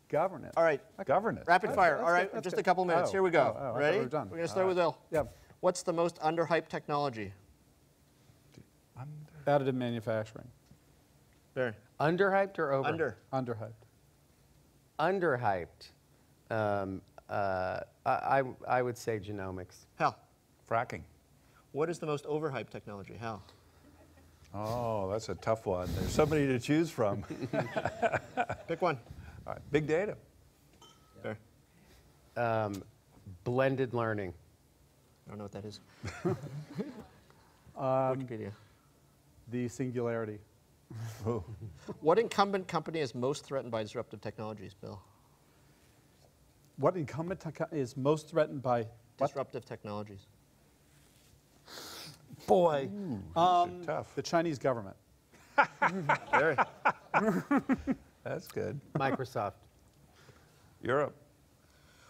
Governance. All right. Governance. Rapid fire. that's All right. good, Just good. a couple minutes. Oh, Here we go. oh, oh, Ready? We're, done. We're going to start All with Bill. Yeah. What's the most underhyped technology? Under. Additive manufacturing. Very. Underhyped or over? Under. Underhyped. Underhyped. Um, uh, I, I, I would say genomics. Hal. Fracking. What is the most overhyped technology? Hal. Oh, that's a tough one. There's somebody to choose from. Pick one. All right, Big data. Barry. Um, blended learning. I don't know what that is. Um, Wikipedia. the singularity. What incumbent company is most threatened by disruptive technologies, Bill? What incumbent techo- is most threatened by what? Disruptive technologies. Boy. Um, tough. The Chinese government. Barry. That's good. Microsoft. Europe.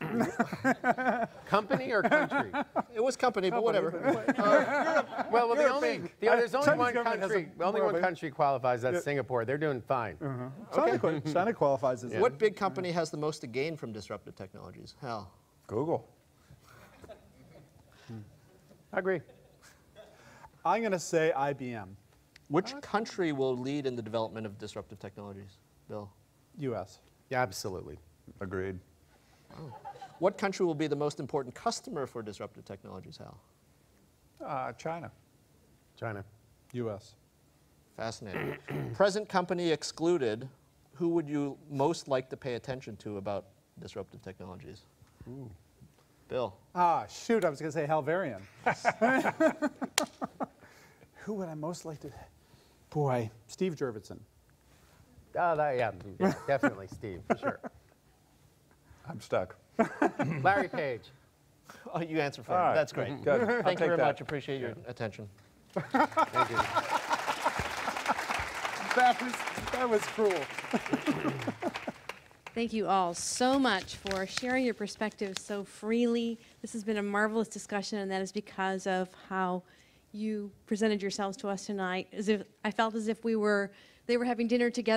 Company or country? It was company, but whatever. Well, well the only, the, there's only Chinese one government has country, only one country qualifies, that's Singapore. They're doing fine. Uh-huh. China, qua- China qualifies as What big company has the most to gain from disruptive technologies? Hell, Google. Hmm. I agree. I'm going to say IBM, Which country will lead in the development of disruptive technologies? Bill. U.S. Yeah, absolutely. Agreed. Oh. What country will be the most important customer for disruptive technologies, Hal? Uh, China. China. U.S. Fascinating. Present company excluded, who would you most like to pay attention to about disruptive technologies? Bill. Ah, shoot, I was going to say Hal Varian. Who would I most like to? Boy, Steve Jurvetson. Oh, that, yeah, yeah, definitely Steve, for sure. I'm stuck. Larry Page. Oh, you answer for him. right. That's great. Good. I'll Thank you very that. much. Appreciate your attention. Thank you. That was, that was cruel. Thank you all so much for sharing your perspectives so freely. This has been a marvelous discussion, and that is because of how you presented yourselves to us tonight. As if I felt as if we were they were having dinner together.